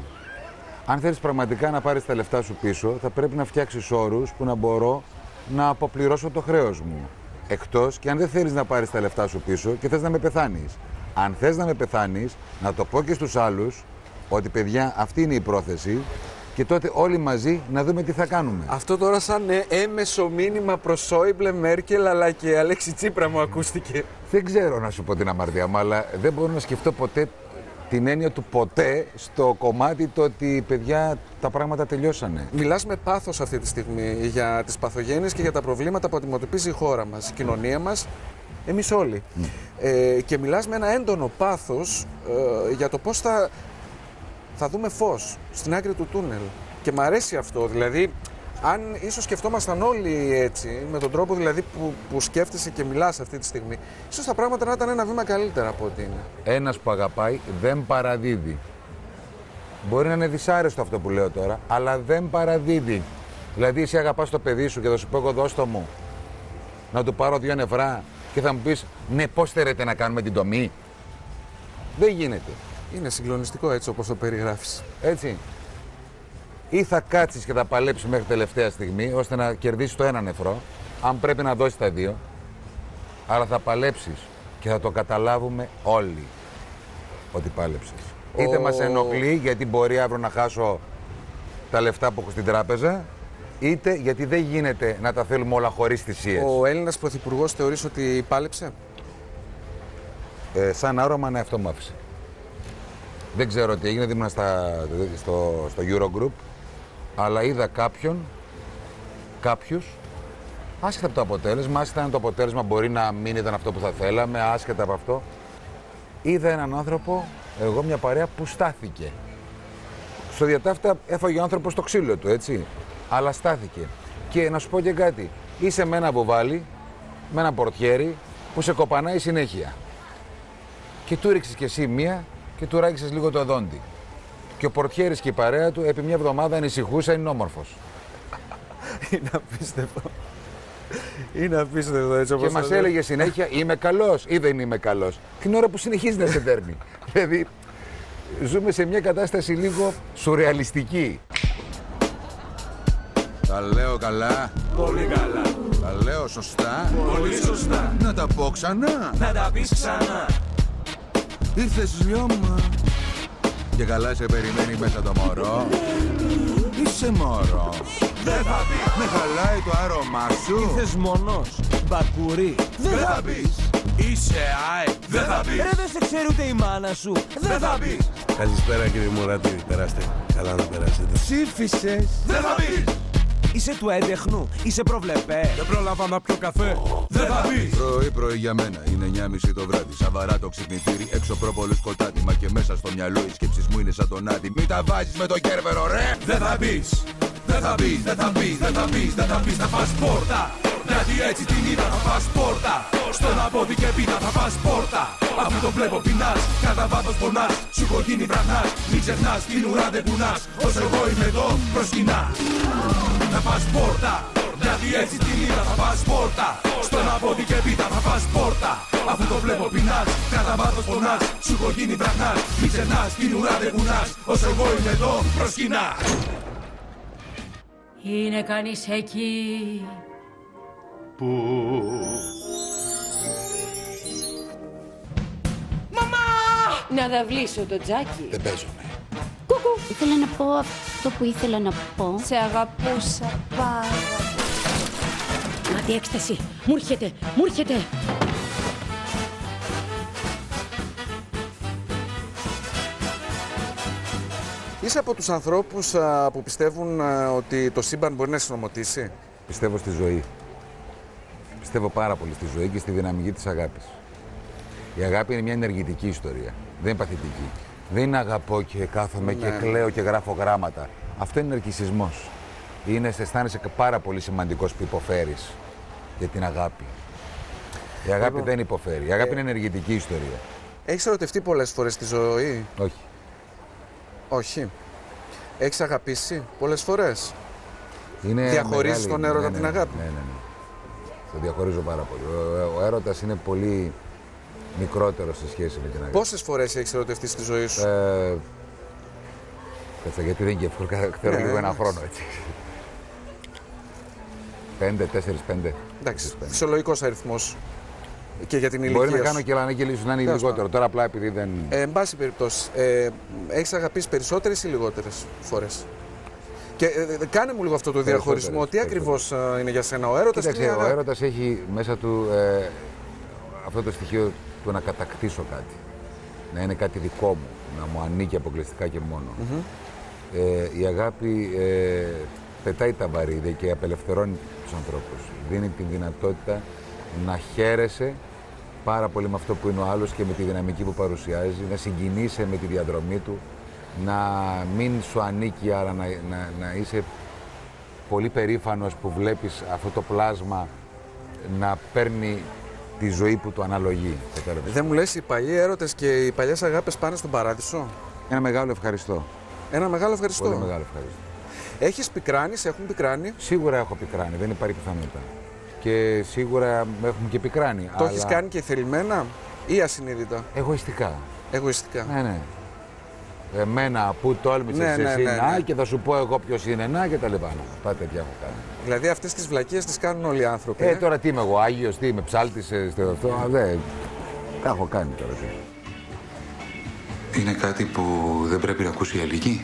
Αν θέλεις πραγματικά να πάρεις τα λεφτά σου πίσω, θα πρέπει να φτιάξεις όρους που να μπορώ να αποπληρώσω το χρέος μου. Εκτός και αν δεν θέλεις να πάρεις τα λεφτά σου πίσω και θες να με πεθάνεις. Αν θες να με πεθάνεις, να το πω και στους άλλους ότι παιδιά αυτή είναι η πρόθεση και τότε όλοι μαζί να δούμε τι θα κάνουμε. Αυτό τώρα σαν ε, έμεσο μήνυμα προς Σόιμπλε, Μέρκελ αλλά και Αλέξη Τσίπρα μου ακούστηκε. Δεν ξέρω να σου πω την αμαρτία μου, αλλά δεν μπορώ να σκεφτώ ποτέ την έννοια του ποτέ στο κομμάτι το ότι παιδιά τα πράγματα τελειώσανε. Μιλάς με πάθος αυτή τη στιγμή για τις παθογένειες και για τα προβλήματα που αντιμετωπίζει η χώρα μας, η κοινωνία μας, εμείς όλοι. Ε, και μιλάς με ένα έντονο πάθος ε, για το πώς θα, θα δούμε φως στην άκρη του τούνελ. Και μ' αρέσει αυτό, δηλαδή αν ίσως σκεφτόμασταν όλοι έτσι, με τον τρόπο δηλαδή που, που σκέφτεσαι και μιλάς αυτή τη στιγμή, ίσως τα πράγματα να ήταν ένα βήμα καλύτερα από ό,τι είναι. Ένας που αγαπάει δεν παραδίδει. Μπορεί να είναι δυσάρεστο αυτό που λέω τώρα, αλλά δεν παραδίδει. Δηλαδή, εσύ αγαπάς το παιδί σου και θα σου πω εγώ δώσ' το μου. Να του πάρω δύο νευρά και θα μου πεις ναι, πώς θέλετε να κάνουμε την τομή; Δεν γίνεται. Είναι συγκλονιστικό έτσι όπως το περιγράφεις. Έτσι. Ή θα κάτσεις και θα παλέψεις μέχρι τελευταία στιγμή ώστε να κερδίσεις το ένα νεφρό, αν πρέπει να δώσεις τα δύο, αλλά θα παλέψεις και θα το καταλάβουμε όλοι ότι πάλεψες. Είτε Ο- μας ενοχλεί γιατί μπορεί αύριο να χάσω τα λεφτά που έχω στην τράπεζα, είτε γιατί δεν γίνεται να τα θέλουμε όλα χωρίς θυσίες. Ο Έλληνας Πρωθυπουργός θεωρείς ότι πάλεψε; Ε, σαν άρωμα να αυτό μου άφησε. Δεν ξέρω τι έγινε, δεν ήμουν στα, στο, στο Eurogroup, αλλά είδα κάποιον, κάποιους, άσχετα από το αποτέλεσμα, άσχετα αν το αποτέλεσμα μπορεί να μην ήταν αυτό που θα θέλαμε, άσχετα από αυτό, είδα έναν άνθρωπο, εγώ μια παρέα που στάθηκε. Στο διατάφτα έφαγε ο άνθρωπος το ξύλο του, έτσι, αλλά στάθηκε. Και να σου πω και κάτι, είσαι με ένα βουβάλι, με ένα πορτιέρι που σε κοπανάει συνέχεια και του ρίξες κι εσύ μία και του ράγισες λίγο το δόντι. Και ο πορτιέρης και η παρέα του επί μια εβδομάδα ανησυχούσαν, είναι όμορφος. Είναι απίστευτο. Είναι απίστευτο έτσι Και όπως μας το λέω. έλεγε συνέχεια είμαι καλός ή δεν είμαι καλός. Την ώρα που συνεχίζει να σε δέρνει. δηλαδή ζούμε σε μια κατάσταση λίγο σουρεαλιστική. Τα λέω καλά; Πολύ καλά, Τα λέω σωστά; πολύ σωστά Να τα πω ξανά; Να τα πεις ξανά Ήρθες λιώμα. Και καλά σε περιμένει μέσα το μωρό. Είσαι μωρό. Δεν θα πεις, Με χαλάει το άρωμά σου. Ήρθες μονός, μπακουρί. δεν θα πεις Είσαι άε, δεν θα πεις Ρε δεν σε ξέρει ούτε η μάνα σου. Δεν θα πεις, Καλησπέρα κύριε Μουράτη, περάστε. Καλά να περάσετε. Ψήφισες. δεν θα πεις Είσαι του έντεχνου, είσαι προβλεπέ. Δεν πρόλαβα να πιω καφέ. Δεν θα πεις, Πρωί πρωί για μένα είναι 9.30 το βράδυ. Σαβαρά το ξυπνητήρι, έξω πρόπολο σκοτάτι. Μα και μέσα στο μυαλό οι σκέψεις μου είναι σαν τον Άντι. Μην τα βάζεις με το κέρβερο, ρε! δεν θα πεις Δεν θα πεις, δεν θα πεις, δεν θα πεις, δεν θα πεις Θα πας πόρτα γιατί έτσι την είδα θα πας πόρτα Στον απόδι και πίτα θα πας πόρτα Αφού το βλέπω πεινάς, κατά βάθος πονάς Σου έχω γίνει βραχνάς, μην ξεχνάς Την ουρά δεν κουνάς, όσο εγώ είμαι εδώ προσκυνάς Θα πας πόρτα γιατί έτσι την είδα θα πας πόρτα Στον απόδι και πίτα θα πας πόρτα Αφού το βλέπω πεινάς, κατά βάθος πονάς Σου έχω γίνει βραχνάς, μην ξεχνάς Την ουρά δεν κουνάς, όσο εγώ είμαι εδώ προσκυνάς Είναι κανείς εκεί Μαμά! Να δαυλίσω το τζάκι. Δεν παίζομαι. Κουκου. Ήθελα να πω αυτό που ήθελα να πω. Σε αγαπούσα πάρα Μα τι έκσταση. Μου έρχεται, μου έρχεται. Είσαι από τους ανθρώπους α, που πιστεύουν α, ότι το σύμπαν μπορεί να συνομωτήσει. Πιστεύω στη ζωή. Πιστεύω πάρα πολύ στη ζωή και στη δυναμική της αγάπης. Η αγάπη είναι μια ενεργητική ιστορία. Δεν είναι παθητική. Δεν είναι αγαπώ και κάθομαι και Ναι. κλαίω και γράφω γράμματα. Αυτό είναι ναρκισισμός. Είναι, σε αισθάνεσαι και πάρα πολύ σημαντικός που υποφέρεις για την αγάπη. Η αγάπη Λοιπόν, δεν υποφέρει. Η αγάπη είναι ενεργητική ιστορία. Έχεις ερωτευτεί πολλές φορές στη ζωή; Όχι. Όχι. Έχεις αγαπήσει πολλές φορές; Είναι Διαχωρίζεις μεγάλη- τον έρωτα ναι, από την ναι, αγάπη; Ναι, ναι, ναι. Το διαχωρίζω πάρα πολύ. Ο, ο έρωτας είναι πολύ μικρότερο σε σχέση με την αγάπη. Πόσες φορές έχεις ερωτευτεί στη ζωή σου, Ε, κάτσε, γιατί δεν είναι και εύκολο. Θέλω Ναι, λίγο ένα εντάξει. χρόνο έτσι. Πέντε, τέσσερις, πέντε. Εντάξει, φυσιολογικός αριθμός και για την ηλικία. Μπορεί να σου. κάνω και λανάκι ίσω να είναι Τέλος λιγότερο. Τώρα απλά επειδή δεν. Ε, εν πάση περιπτώσει, ε, έχεις αγαπήσει περισσότερες ή λιγότερες φορές; Και ε, ε, κάνε μου λίγο αυτό το διαχωρισμό. Τι ακριβώς είναι για σένα ο έρωτας Κοίταξε, ο έρωτας έχει μέσα του ε, αυτό το στοιχείο του να κατακτήσω κάτι. Να είναι κάτι δικό μου, να μου ανήκει αποκλειστικά και μόνο. Ε, η αγάπη ε, πετάει τα βαρύδια και απελευθερώνει τους ανθρώπους. Δίνει την δυνατότητα να χαίρεσαι πάρα πολύ με αυτό που είναι ο άλλος και με τη δυναμική που παρουσιάζει, να συγκινείσαι με τη διαδρομή του, να μην σου ανήκει, άρα να, να, να είσαι πολύ περήφανος που βλέπεις αυτό το πλάσμα να παίρνει τη ζωή που του αναλογεί. Κατάλαβες. Δεν μου λες, οι παλιοί έρωτες και οι παλιές αγάπες πάνε στον παράδεισο; Ένα μεγάλο ευχαριστώ. Ένα μεγάλο ευχαριστώ. Πολύ μεγάλο ευχαριστώ. Έχεις πικράνεις, σε έχουν πικράνει; Σίγουρα έχω πικράνει, δεν υπάρχει πιθανότητα. Και σίγουρα με έχουμε και πικράνει. Το αλλά έχει κάνει και θελημένα ή ασυνείδητα; Εγωιστικά. Εγωιστικά. Ναι, ναι. Εμένα που τόλμησες Ναι, ναι, εσύ ναι, να ναι. και θα σου πω εγώ ποιος είναι να και τα λοιπά. Να, Αυτά τέτοια έχω κάνει. Δηλαδή αυτές τις βλακίες τις κάνουν όλοι οι άνθρωποι. Ε, τώρα τι είμαι εγώ, Άγιος, τι είμαι, ψάλτης ε, στο αυτό. Α, δεν. Τα έχω κάνει τώρα. τι. Είναι κάτι που δεν πρέπει να ακούσει η Αλική.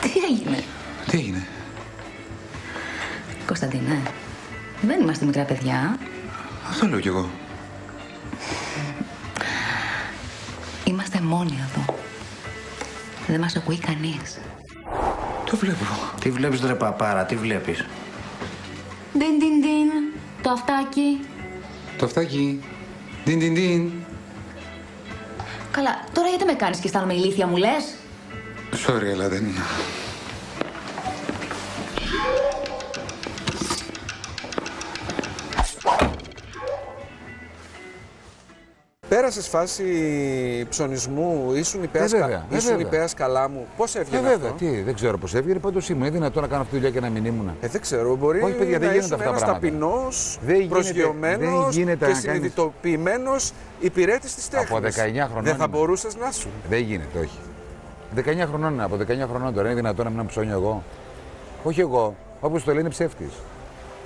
Τι έγινε, Τι έγινε; Κωνσταντίνε. Δεν είμαστε μικρά παιδιά. Αυτό λέω κι εγώ. Είμαστε μόνοι εδώ. Δεν μας ακούει κανείς. Το βλέπω. Τι βλέπεις ρε παπάρα, τι βλέπεις; Ντιν, ντιν, ντιν. Το αυτάκι. Το αυτάκι. Ντιν, ντιν, ντιν. Καλά, τώρα γιατί με κάνεις και αισθάνομαι ηλίθια μου λες; Sorry, αλλά δεν. Πέρασες φάση ψωνισμού, ήσουν υπέα Ε, βέβαια, ε, ήσουν βέβαια. υπέας καλά μου. Πώ Ε, έβγαινε βέβαια, αυτό; τι, δεν ξέρω πώς έβγαινε. Πάντως ήμουν. Είναι δυνατόν να κάνω αυτή τη δουλειά και να μην ήμουν. Ε, δεν ξέρω, μπορεί Όχι, παιδιά, δεν να γίνονται ήσουν αυτά τα ένας πράγματα. ταπεινός, Δεν γίνεται- προσγειωμένος δεν γίνεται και να κάνεις- συνειδητοποιημένος υπηρέτης της τέχνης. Από 19 χρονών Δεν θα είμαι. μπορούσες να σου. Δεν γίνεται, όχι. 19 χρονών είναι, από 19 χρονών τώρα είναι δυνατόν να μην ψώνιο εγώ. Όχι εγώ, όπως το λένε ψεύτη.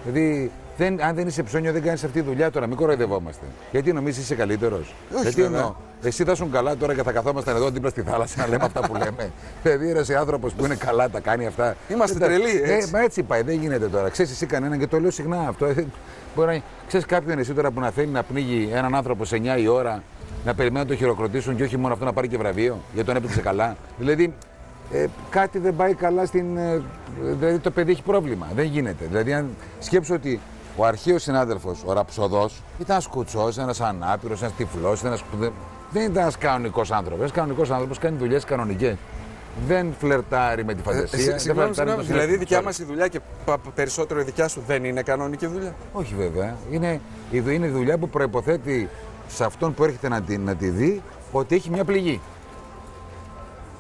Δηλαδή, δεν, αν δεν είσαι ψώνιο, δεν κάνεις αυτή τη δουλειά τώρα. Μην κοροϊδευόμαστε. Γιατί νομίζεις είσαι καλύτερος; Όχι, Γιατί βέβαια. εννοώ, εσύ θα ήσουν καλά τώρα και θα καθόμασταν εδώ δίπλα στη θάλασσα να λέμε αυτά που λέμε. Δηλαδή, ρε, είσαι άνθρωπος που είναι καλά, τα κάνει αυτά. Είμαστε Δεν τα- τρελοί, Ε, έτσι. μα έτσι πάει, δεν γίνεται τώρα. Ξέρεις εσύ κανέναν και το λέω συχνά αυτό. Ε, Μπορεί να... Ξέρεις κάποιον εσύ τώρα που να θέλει να πνίγει έναν άνθρωπο σε 9 η ώρα, να περιμένει να το χειροκροτήσουν και όχι μόνο αυτό να πάρει και βραβείο, γιατί τον έπαιξε καλά. Δηλαδή, ε, κάτι δεν πάει καλά στην. ε, δηλαδή το παιδί έχει πρόβλημα. Δεν γίνεται. Δηλαδή, αν σκέψω ότι ο αρχαίος συνάδελφος, ο ραψοδός, ήταν ένα κουτσό, ένας ανάπηρος, ένας τυφλός, ένας που δεν, δεν ήταν ένας κανονικός άνθρωπος. Ένας κανονικός άνθρωπος κάνει δουλειές κανονικές. Δεν φλερτάρει με τη Ε, φαντασία. συ- δεν Συγγνώμη, φλερτάρει με συγγνώμη. το Δηλαδή η δικιά συνέστημα. μας η δουλειά και πα- περισσότερο η δικιά σου δεν είναι κανονική δουλειά; Όχι βέβαια. Είναι, η δου- είναι η δουλειά που προποθέτει σε αυτόν που έρχεται να τη, να τη δει ότι έχει μια πληγή.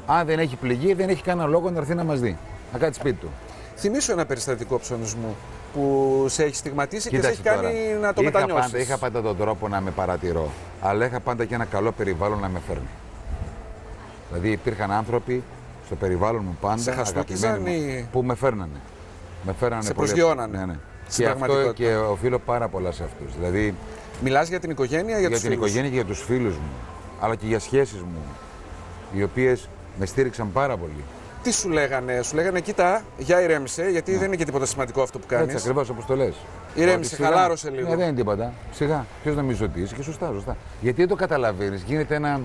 Αν δεν έχει πληγή, δεν έχει κανένα λόγο να έρθει να μας δει. Να κάτσει σπίτι του. Θυμήσου ένα περιστατικό ψωνισμού που σε έχει στιγματίσει και σε έχει Κοίταξε κάνει τώρα. να το είχα μετανιώσεις. πάντα, είχα πάντα τον τρόπο να με παρατηρώ. Αλλά είχα πάντα και ένα καλό περιβάλλον να με φέρνει. Δηλαδή υπήρχαν άνθρωποι στο περιβάλλον μου πάντα Σε χαστούκιζαν αγαπημένοι μου, ή- που με φέρνανε. Με φέρνανε Σε πολύ προσγειώνανε. Ναι, ναι. Στην Και αυτό πραγματικότητα. και οφείλω πάρα πολλά σε αυτούς. Δηλαδή Μιλάς για την οικογένεια ή για, για τους την φίλους; οικογένεια και για τους φίλους μου, αλλά και για σχέσεις μου, οι οποίες με στήριξαν πάρα πολύ. Τι σου λέγανε, σου λέγανε κοίτα, για ηρέμησε, γιατί δεν είναι και τίποτα σημαντικό αυτό που κάνεις. Ναι. Έτσι ακριβώς όπως το λες. Ηρέμησε, Ότι σιγά- χαλάρωσε λίγο. Ναι, δεν είναι τίποτα. Σιγά. Ποιος νομίζει ότι είσαι και σωστά, σωστά. Γιατί δεν το καταλαβαίνεις, γίνεται ένα.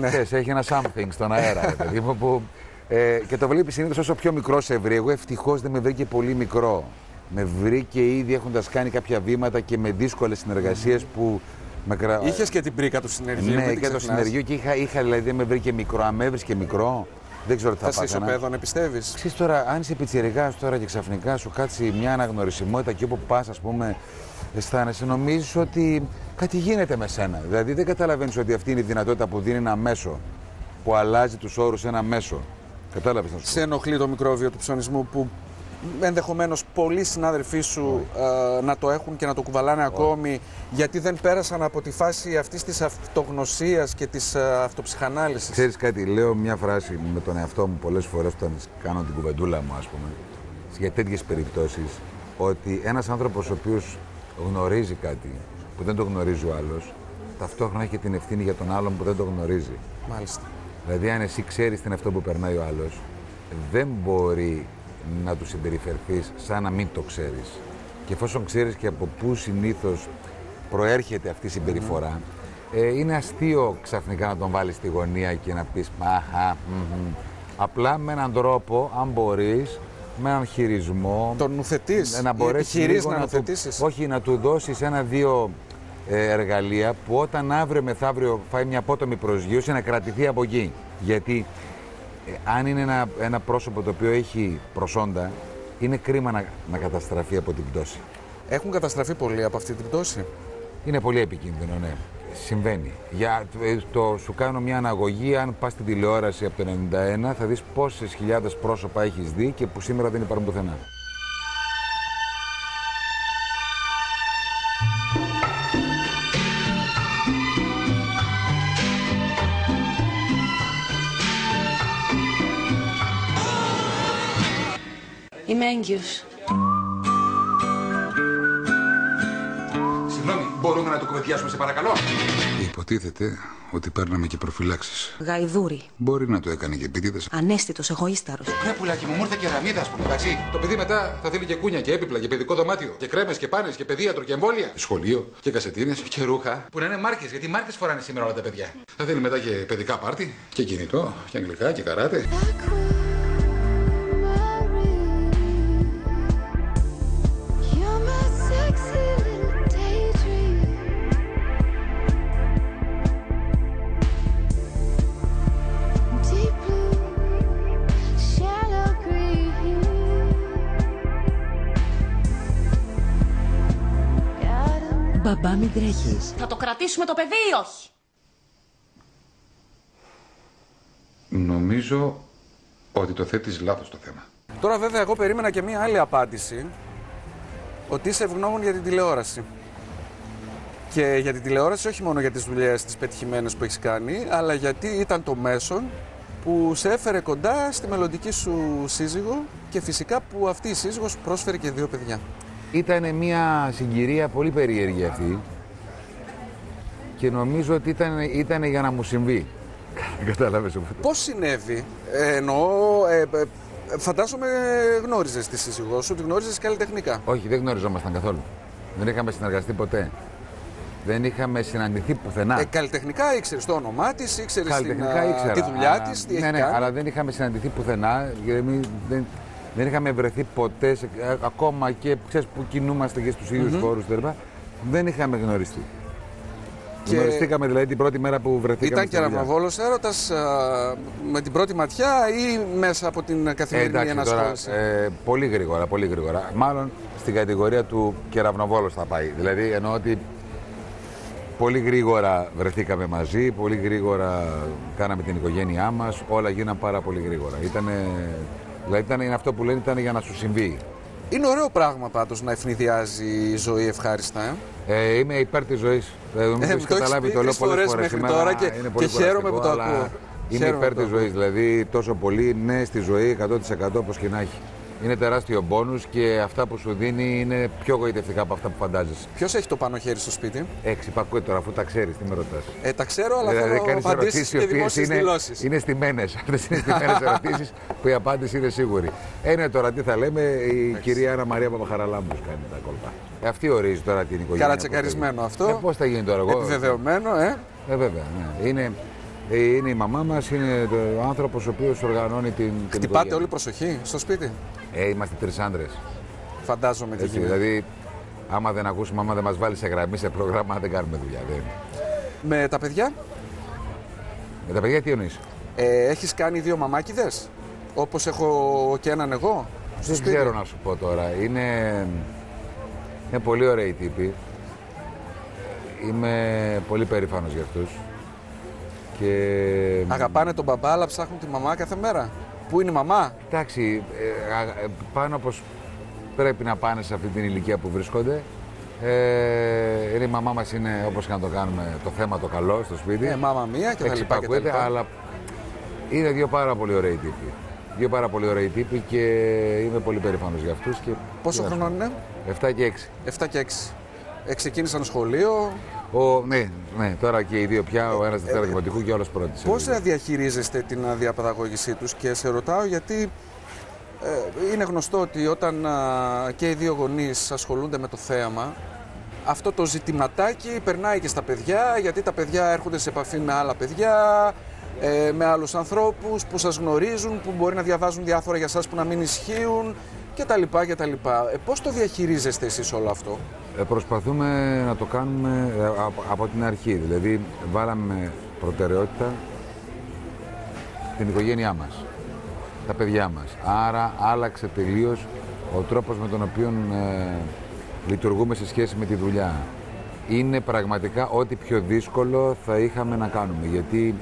Ναι. Ξέρεις, έχει ένα something στον αέρα, ρε παιδί μου, που. Ε, και το βλέπεις συνήθως όσο πιο μικρό σε βρει. Εγώ ευτυχώς δεν με βρήκε πολύ μικρό. Με βρήκε ήδη έχοντας κάνει κάποια βήματα και με δύσκολες συνεργασίες που με κρα... Είχες και την πρίκα του συνεργείου. Ναι, μην την και το ξεχνάς. συνεργείο και είχα, είχα δηλαδή δεν με βρήκε μικρό. Αν με έβρισκε μικρό, Δεν ξέρω τι θα, Θα σε πάθαινα. ισοπαίδωνε, πιστεύεις. Ξέρεις τώρα, αν είσαι πιτσιρικάς τώρα και ξαφνικά σου κάτσει μια αναγνωρισιμότητα και όπου πας, ας πούμε, αισθάνεσαι, νομίζεις ότι κάτι γίνεται με σένα. Δηλαδή δεν καταλαβαίνεις ότι αυτή είναι η δυνατότητα που δίνει ένα μέσο, που αλλάζει τους όρους σε ένα μέσο. Κατάλαβες να σου πω. Σε ενοχλεί το μικρόβιο του ψωνισμού που ενδεχομένως πολλοί συνάδελφοί σου ε, να το έχουν και να το κουβαλάνε ακόμη γιατί δεν πέρασαν από τη φάση αυτής της αυτογνωσίας και της αυτοψυχανάλυσης. Ξέρεις κάτι, λέω μια φράση με τον εαυτό μου πολλές φορές όταν κάνω την κουβεντούλα μου, ας πούμε, για τέτοιες περιπτώσεις, ότι ένας άνθρωπος ο οποίος γνωρίζει κάτι που δεν το γνωρίζει ο άλλος, ταυτόχρονα έχει και την ευθύνη για τον άλλον που δεν το γνωρίζει. Μάλιστα. Δηλαδή, αν εσύ ξέρεις τι είναι αυτό που περνάει ο άλλος, δεν μπορεί να του συμπεριφερθείς σαν να μην το ξέρεις. Και εφόσον ξέρεις και από πού συνήθως προέρχεται αυτή η συμπεριφορά, ε, είναι αστείο ξαφνικά να τον βάλεις στη γωνία και να πεις Αχα, μμμ». Απλά με έναν τρόπο, αν μπορείς, με έναν χειρισμό. Τον νουθετείς, να ή μπορέσεις επιχειρείς λίγο να του- νουθετήσεις. όχι, να του δώσεις ένα-δύο ε, εργαλεία που όταν αύριο μεθαύριο φάει μια απότομη προσγείωση να κρατηθεί από εκεί. Γιατί ε, αν είναι ένα, ένα πρόσωπο το οποίο έχει προσόντα, είναι κρίμα να, να καταστραφεί από την πτώση. Έχουν καταστραφεί πολλοί από αυτή την πτώση; Είναι πολύ επικίνδυνο, ναι. Συμβαίνει. Για, ε, το, σου κάνω μια αναγωγή, αν πας στην τηλεόραση από το 91, θα δεις πόσες χιλιάδες πρόσωπα έχεις δει και που σήμερα δεν υπάρχουν πουθενά. Είμαι έγκυος. Συγγνώμη, μπορούμε να το κουβεντιάσουμε, σε παρακαλώ. Υποτίθεται ότι παίρναμε και προφυλάξεις. Γαϊδούρη. Μπορεί να το έκανε και επίτηδε. Ανέστητος, εγωίσταρος. Ρε πουλάκι μου, μου ήρθε και ραμίδα, ας πούμε, εντάξει. Το παιδί μετά θα θέλει και κούνια και έπιπλα και παιδικό δωμάτιο. Και κρέμες και πάνες και παιδίατρο και εμβόλια. Σχολείο και κασετίνες και ρούχα. Που να είναι μάρκες, γιατί μάρκες φοράνε σήμερα όλα τα παιδιά. Θα θέλει μετά και παιδικά πάρτι και κινητό και αγγλικά και καράτε. Μπαμπά μην τρέχεις. Θα το κρατήσουμε το παιδί ή όχι; Νομίζω ότι το θέτεις λάθος το θέμα. Τώρα βέβαια εγώ περίμενα και μία άλλη απάντηση ότι είσαι ευγνώμων για την τηλεόραση. Και για την τηλεόραση όχι μόνο για τις δουλειές τις πετυχημένες που έχεις κάνει, αλλά γιατί ήταν το μέσον που σε έφερε κοντά στη μελλοντική σου σύζυγο και φυσικά που αυτή η σύζυγος πρόσφερε και δύο παιδιά. Ήταν μια συγκυρία πολύ περίεργη αυτή και νομίζω ότι ήταν, ήταν για να μου συμβεί. Κατάλαβες οπότε. Πώς συνέβη, ε, εννοώ, ε, ε, φαντάζομαι γνώριζες τη σύζυγό σου, τη γνώριζες καλλιτεχνικά. Όχι, δεν γνωριζόμασταν καθόλου. Δεν είχαμε συνεργαστεί ποτέ. Δεν είχαμε συναντηθεί πουθενά. Ε, καλλιτεχνικά ήξερες το όνομά της, ήξερες την, Καλλιτεχνικά α, ήξερα. τη δουλειά αλλά- της, τι ναι, έχει ναι, κάνει; αλλά δεν είχαμε συναντηθεί πουθενά. γιατί εμείς δεν, δεν είχαμε βρεθεί ποτέ, σε, ε, ακόμα και ξέρεις, που κινούμαστε και στους ίδιους Μμμ. χώρους. κτλ. Δεν είχαμε γνωριστεί. Και- Γνωριστήκαμε δηλαδή την πρώτη μέρα που βρεθήκαμε. Ήταν στη και δουλειά. ραυνοβόλος έρωτας α, με την πρώτη ματιά ή μέσα από την Ε, καθημερινή εντάξει, τώρα, ενασχόληση; ε, πολύ γρήγορα, πολύ γρήγορα. Μάλλον στην κατηγορία του κεραυνοβόλος θα πάει. Δηλαδή εννοώ ότι πολύ γρήγορα βρεθήκαμε μαζί, πολύ γρήγορα κάναμε την οικογένειά μας, όλα γίναν πάρα πολύ γρήγορα. Ήτανε, δηλαδή ήταν, είναι αυτό που λένε ήταν για να σου συμβεί. Είναι ωραίο πράγμα πάντως να ευνηδιάζει η ζωή ευχάριστα. Ε; Ε, είμαι υπέρ της ζωής. Δεν μου Ε, έχεις το έχεις καταλάβει, πει το λέω τρεις πολλές φορές φορές μέχρι σήμερα. τώρα και- είναι και πολύ χαίρομαι που το κουραστικό, ακούω. αλλά Είμαι Χαίρομαι υπέρ που το της ζωής. Δηλαδή τόσο πολύ ναι στη ζωή 100% όπως και να έχει. Είναι τεράστιο μπόνους και αυτά που σου δίνει είναι πιο γοητευτικά από αυτά που φαντάζεσαι. Ποιος έχει το πάνω χέρι στο σπίτι; Έξι πακούε τώρα, αφού τα ξέρεις, τι με ρωτάς. Ε, τα ξέρω, αλλά θέλω κάνεις απαντήσεις ερωτήσεις και οι οποίες δημόσιες είναι, δηλώσεις. είναι στημένε. Αυτές είναι στημένε ερωτήσεις που η απάντηση είναι σίγουρη. Ένα τώρα τι θα λέμε, η κυρία Άννα Μαρία Παπαχαραλάμπου κάνει τα κόλπα. Ε, αυτή ορίζει τώρα την οικογένεια. Καρατσεκαρισμένο αυτό. Ε, Πώς θα γίνει τώρα, εγώ. Επιβεβαιωμένο, ε. Ε, βέβαια. Ναι. Είναι, ε, είναι η μαμά μας, είναι ο άνθρωπος ο οποίος οργανώνει την. την Χτυπάτε οικογένεια. όλη προσοχή στο σπίτι. Ε, είμαστε τρεις άντρες. Φαντάζομαι τι Έτσι, γίνεται. δηλαδή, άμα δεν ακούσουμε, άμα δεν μας βάλει σε γραμμή σε πρόγραμμα, δεν κάνουμε δουλειά. Δεν. Με τα παιδιά, Με τα παιδιά τι εννοείς; Ε, έχεις κάνει δύο μαμάκιδες, όπως έχω και έναν εγώ, στο Δεν σπίτι. ξέρω να σου πω τώρα. Είναι, είναι πολύ ωραίοι τύποι. Είμαι πολύ περήφανος για αυτούς. Και... Αγαπάνε τον μπαμπά, αλλά ψάχνουν τη μαμά κάθε μέρα. Πού είναι η μαμά; Εντάξει, ε, α- ε, πάνω όπως πρέπει να πάνε σε αυτή την ηλικία που βρίσκονται. Ε, είναι η μαμά μας είναι, όπως και να το κάνουμε, το θέμα το καλό στο σπίτι. Ε, μάμα μία και τα λοιπά και τα Εξυπακούεται, λοιπά. αλλά είναι δύο πάρα πολύ ωραίοι τύποι. Δύο πάρα πολύ ωραίοι τύποι και είμαι πολύ περήφανος για αυτούς. Και... Πόσο τι να σου χρονών πω. είναι; 7 και 6. 7 και 6. Ε, ξεκίνησαν σχολείο. Ο, ναι, ναι, τώρα και οι δύο πια, ο ένας δευτέρα δημοτικού και ο άλλος πρώτης. Πώς ε, διαχειρίζεστε την α, διαπαιδαγώγησή τους και σε ρωτάω γιατί ε, είναι γνωστό ότι όταν α, και οι δύο γονείς ασχολούνται με το θέαμα αυτό το ζητηματάκι περνάει και στα παιδιά γιατί τα παιδιά έρχονται σε επαφή με άλλα παιδιά ε, με άλλους ανθρώπους που σας γνωρίζουν, που μπορεί να διαβάζουν διάφορα για σας που να μην ισχύουν κτλ. κτλ. Ε, πώς το διαχειρίζεστε εσείς όλο αυτό; Ε, προσπαθούμε να το κάνουμε ε, από, από την αρχή. Δηλαδή, βάλαμε προτεραιότητα την οικογένειά μας, τα παιδιά μας. Άρα, άλλαξε τελείως ο τρόπος με τον οποίο ε, λειτουργούμε σε σχέση με τη δουλειά. Είναι πραγματικά ό,τι πιο δύσκολο θα είχαμε να κάνουμε, γιατί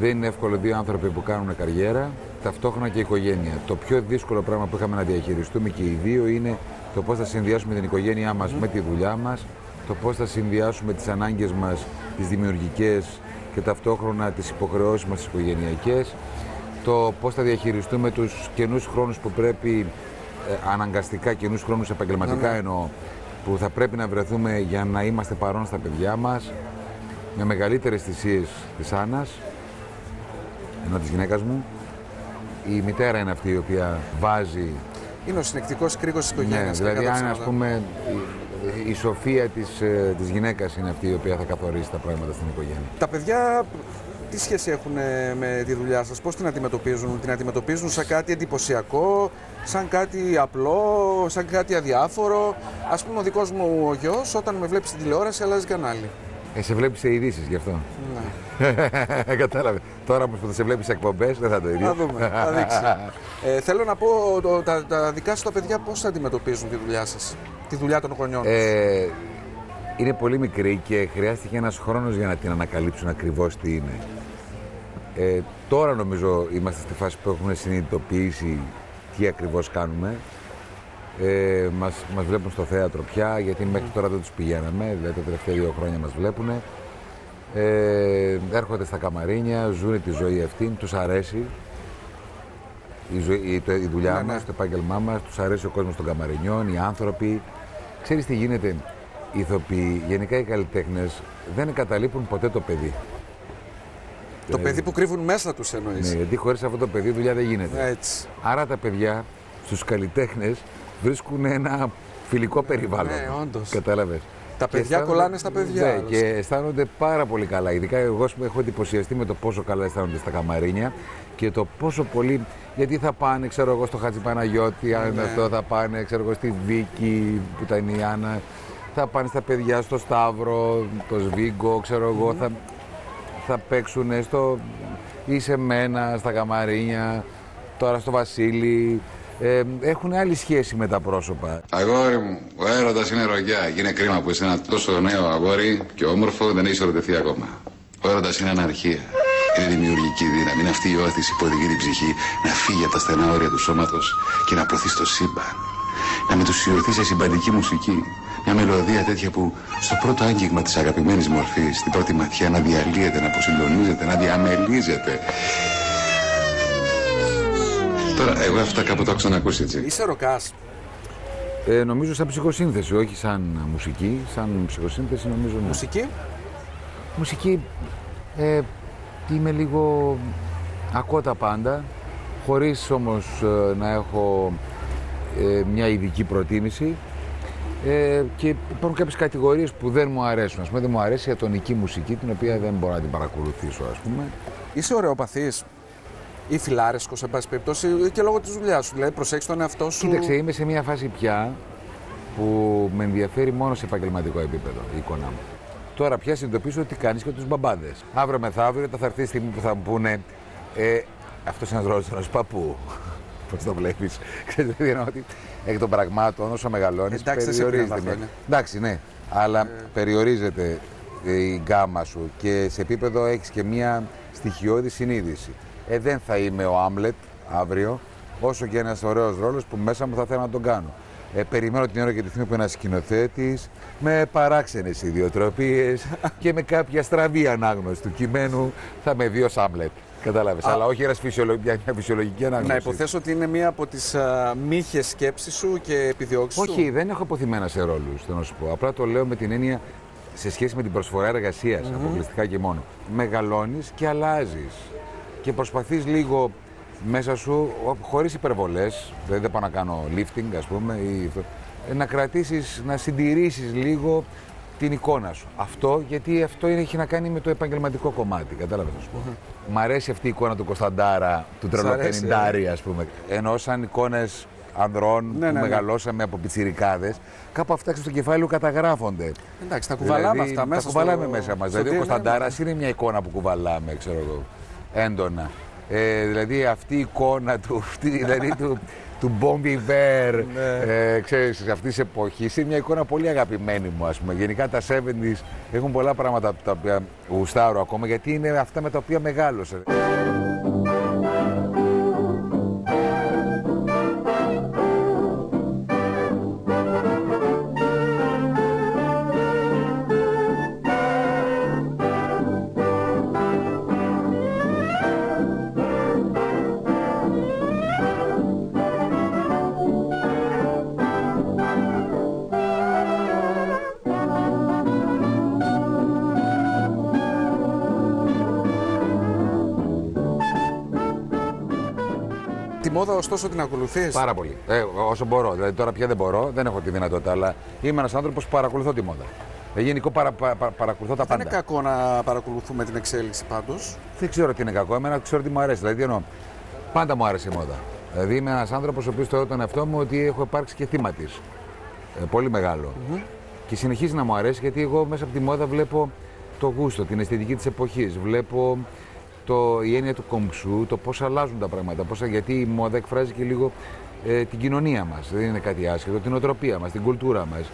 δεν είναι εύκολο δύο άνθρωποι που κάνουν καριέρα, ταυτόχρονα και οικογένεια. Το πιο δύσκολο πράγμα που είχαμε να διαχειριστούμε και οι δύο είναι το πώς θα συνδυάσουμε την οικογένειά μας με τη δουλειά μας, το πώς θα συνδυάσουμε τις ανάγκες μας, τις δημιουργικές και ταυτόχρονα τις υποχρεώσεις μας τις οικογενειακές, το πώς θα διαχειριστούμε τους καινούς χρόνους που πρέπει, ε, αναγκαστικά καινούς χρόνους επαγγελματικά Ναι, ναι. εννοώ, που θα πρέπει να βρεθούμε για να είμαστε παρόν στα παιδιά μας, με μεγαλύτερες θυσίες της Άννας, ενώ της γυναίκας μου. Η μητέρα είναι αυτή η οποία βάζει Είναι ο συνεκτικός κρίκος της ναι, οικογένειας. δηλαδή κακά τα αν ας ψέματα. πούμε η, η σοφία της, ε, της γυναίκας είναι αυτή η οποία θα καθορίσει τα πράγματα στην οικογένεια. Τα παιδιά τι σχέση έχουν ε, με τη δουλειά σας, πώς την αντιμετωπίζουν, την αντιμετωπίζουν σαν κάτι εντυπωσιακό, σαν κάτι απλό, σαν κάτι αδιάφορο; Ας πούμε ο δικός μου ο γιος όταν με βλέπει στην τηλεόραση αλλάζει κανάλι. Ε, σε βλέπεις σε ειδήσεις γι' αυτό. Ναι. Κατάλαβε. Τώρα όμω που θα σε βλέπεις σε εκπομπές δεν θα το ίδιο. Θα δούμε, θα δείξει. Ε, θέλω να πω το- τα, τα δικά σου τα παιδιά πώς αντιμετωπίζουν τη δουλειά σας, τη δουλειά των γονιών. Ε, είναι πολύ μικρή και χρειάστηκε ένας χρόνος για να την ανακαλύψουν ακριβώς τι είναι. Ε, τώρα νομίζω είμαστε στη φάση που έχουμε συνειδητοποιήσει τι ακριβώς κάνουμε. Ε, μας, μας βλέπουν στο θέατρο πια, γιατί μέχρι τώρα δεν τους πηγαίναμε, δηλαδή τα τελευταία δύο χρόνια μας βλέπουν. Ε, έρχονται στα καμαρίνια, ζουν τη ζωή αυτή, τους αρέσει η, ζωή, η, το- η δουλειά Ναι, ναι. μας, το επάγγελμά μας, τους αρέσει ο κόσμος των καμαρινιών, οι άνθρωποι. Ξέρεις τι γίνεται, οι ηθοποιοί, γενικά οι καλλιτέχνες δεν εγκαταλείπουν ποτέ το παιδί. το παιδί που κρύβουν μέσα τους εννοείς. Ναι, γιατί χωρίς αυτό το παιδί δουλειά δεν γίνεται. Έτσι. Άρα τα παιδιά στους καλλιτέχνες βρίσκουν ένα φιλικό περιβάλλον. Ναι, όντως. Κατάλαβες. Τα Και παιδιά αισθάνονται- κολλάνε στα παιδιά, Ναι, άλλωστε. και αισθάνονται πάρα πολύ καλά. Ειδικά εγώ ας πούμε, έχω εντυπωσιαστεί με το πόσο καλά αισθάνονται στα καμαρίνια και το πόσο πολύ. Γιατί θα πάνε, ξέρω εγώ, στο Χατζη Παναγιώτη, αν Ναι. αυτό θα πάνε, ξέρω εγώ, στη Βίκη που ήταν η Άννα. Θα πάνε στα παιδιά στο Σταύρο, το Σβίγκο, ξέρω εγώ. Θα, θα παίξουν στο ή σε μένα, στα καμαρίνια, τώρα στο Βασίλη. Ε, έχουν άλλη σχέση με τα πρόσωπα. Αγόρι μου, ο έρωτας είναι ρογιά. Και είναι κρίμα που είσαι ένα τόσο νέο αγόρι και όμορφο δεν έχει ερωτευτεί ακόμα. Ο έρωτας είναι αναρχία. Είναι δημιουργική δύναμη. Είναι αυτή η όθηση που οδηγεί την ψυχή να φύγει από τα στενά όρια του σώματος και να προωθεί στο σύμπαν. Να μετουσιωθεί σε συμπαντική μουσική. Μια μελωδία τέτοια που στο πρώτο άγγιγμα της αγαπημένης μορφής, στην πρώτη ματιά να διαλύεται, να αποσυντονίζεται, να διαμελίζεται. Τώρα, εγώ αυτά κάπου το έχω ξανακούσει έτσι. Είσαι ροκάς. Ε, νομίζω σαν ψυχοσύνθεση, όχι σαν μουσική. Σαν ψυχοσύνθεση νομίζω ναι. Μουσική; Μουσική ε, είμαι λίγο ακούω τα πάντα χωρίς όμως ε, να έχω ε, μια ειδική προτίμηση ε, και υπάρχουν κάποιες κατηγορίες που δεν μου αρέσουν. Ας πούμε δεν μου αρέσει η ατονική μουσική την οποία δεν μπορώ να την παρακολουθήσω ας πούμε. Είσαι ωραιοπαθής ή φιλάρεσκος, σε πάση περιπτώσει, και λόγω της δουλειάς σου. Δηλαδή, προσέξεις τον εαυτό σου. Κοίταξε, είμαι σε μια φάση πια που με ενδιαφέρει μόνο σε επαγγελματικό επίπεδο η εικόνα μου. Τώρα πια συνειδητοποιήσω ότι κάνεις και τους μπαμπάδες. Αύριο μεθαύριο θα έρθει η στιγμή που θα μου πούνε Ε, αυτός είναι ένα ρόλο ενό παππού. Πώς το βλέπεις. Ξέρετε τι εννοώ ότι εκ των πραγμάτων όσο μεγαλώνεις. Εντάξει, δεν σε πήραν τα χρόνια. Εντάξει, ναι. Αλλά περιορίζεται η γκάμα σου και σε επίπεδο έχεις και μια στοιχειώδη συνείδηση. Ε, δεν θα είμαι ο Άμλετ αύριο, όσο και ένας ωραίος ρόλος που μέσα μου θα θέλω να τον κάνω. Ε, περιμένω την ώρα και τη στιγμή που ένας σκηνοθέτης με παράξενες ιδιοτροπίες και με κάποια στραβή ανάγνωση του κειμένου θα με δει ως Άμλετ. Κατάλαβες. Αλλά όχι ένας φυσιολο... μια μια φυσιολογική ανάγνωση. Να υποθέσω ότι είναι μία από τις μύχες σκέψης σου και επιδιώξεις σου. Όχι, δεν έχω αποθυμένα σε ρόλους, θέλω να σου πω. Απλά το λέω με την έννοια σε σχέση με την προσφορά εργασίας, αποκλειστικά και μόνο. Μεγαλώνεις και αλλάζεις. Και προσπαθείς λίγο μέσα σου, χωρίς υπερβολές, δηλαδή δεν πάω να κάνω lifting, ας πούμε, ή, αυτό, ε, να κρατήσεις, να συντηρήσεις λίγο την εικόνα σου. Αυτό γιατί αυτό είναι, έχει να κάνει με το επαγγελματικό κομμάτι. Κατάλαβες να σου πω. Μ' αρέσει αυτή η εικόνα του Κωνσταντάρα, του Σ' αρέσει, τρελοπενιντάρη, ας πούμε. Ενώ σαν εικόνες ανδρών Ναι, που ναι, ναι. μεγαλώσαμε από πιτσιρικάδες, κάπου αυτά στο κεφάλι μου καταγράφονται. Εντάξει, τα κουβαλάμε Δηλαδή, αυτά μέσα. Τα κουβαλάμε στο- μέσα μας. στο Δηλαδή, ο DNA Κωνσταντάρας μας. είναι μια εικόνα που κουβαλάμε, ξέρω εγώ, έντονα. Ε, δηλαδή, αυτή η εικόνα του, αυτή, δηλαδή, του, του Bon Iver, Ναι. ε, ξέρεις, αυτής της εποχής, είναι μια εικόνα πολύ αγαπημένη μου, ας πούμε. Γενικά τα 70s έχουν πολλά πράγματα τα οποία γουστάρω ακόμα, γιατί είναι αυτά με τα οποία μεγάλωσα. Μόδα ωστόσο την ακολουθείς. Πάρα πολύ. Ε, όσο μπορώ. Δηλαδή τώρα πια δεν μπορώ, δεν έχω τη δυνατότητα, αλλά είμαι ένας άνθρωπος που παρακολουθώ τη μόδα. Ε, γενικό παρα, πα- πα- παρακολουθώ τα Δεν πάντα. είναι κακό να παρακολουθούμε την εξέλιξη πάντως. Δεν ξέρω τι είναι κακό. Εμένα ξέρω τι μου αρέσει. Δηλαδή, τι εννοώ. Πάντα μου άρεσε η μόδα. Δηλαδή, είμαι ένας άνθρωπος ο οποίος θεωρώ τον εαυτό μου ότι έχω υπάρξει και θύμα της. Ε, πολύ μεγάλο. Και συνεχίζει να μου αρέσει γιατί εγώ μέσα από τη μόδα βλέπω το γούστο, την αισθητική της εποχής. Βλέπω το, η έννοια του κομψού, το πώς αλλάζουν τα πράγματα. Πώς, γιατί η μόδα εκφράζει και λίγο ε, την κοινωνία μας. Δεν είναι κάτι άσχετο. Την οτροπία μας, την κουλτούρα μας.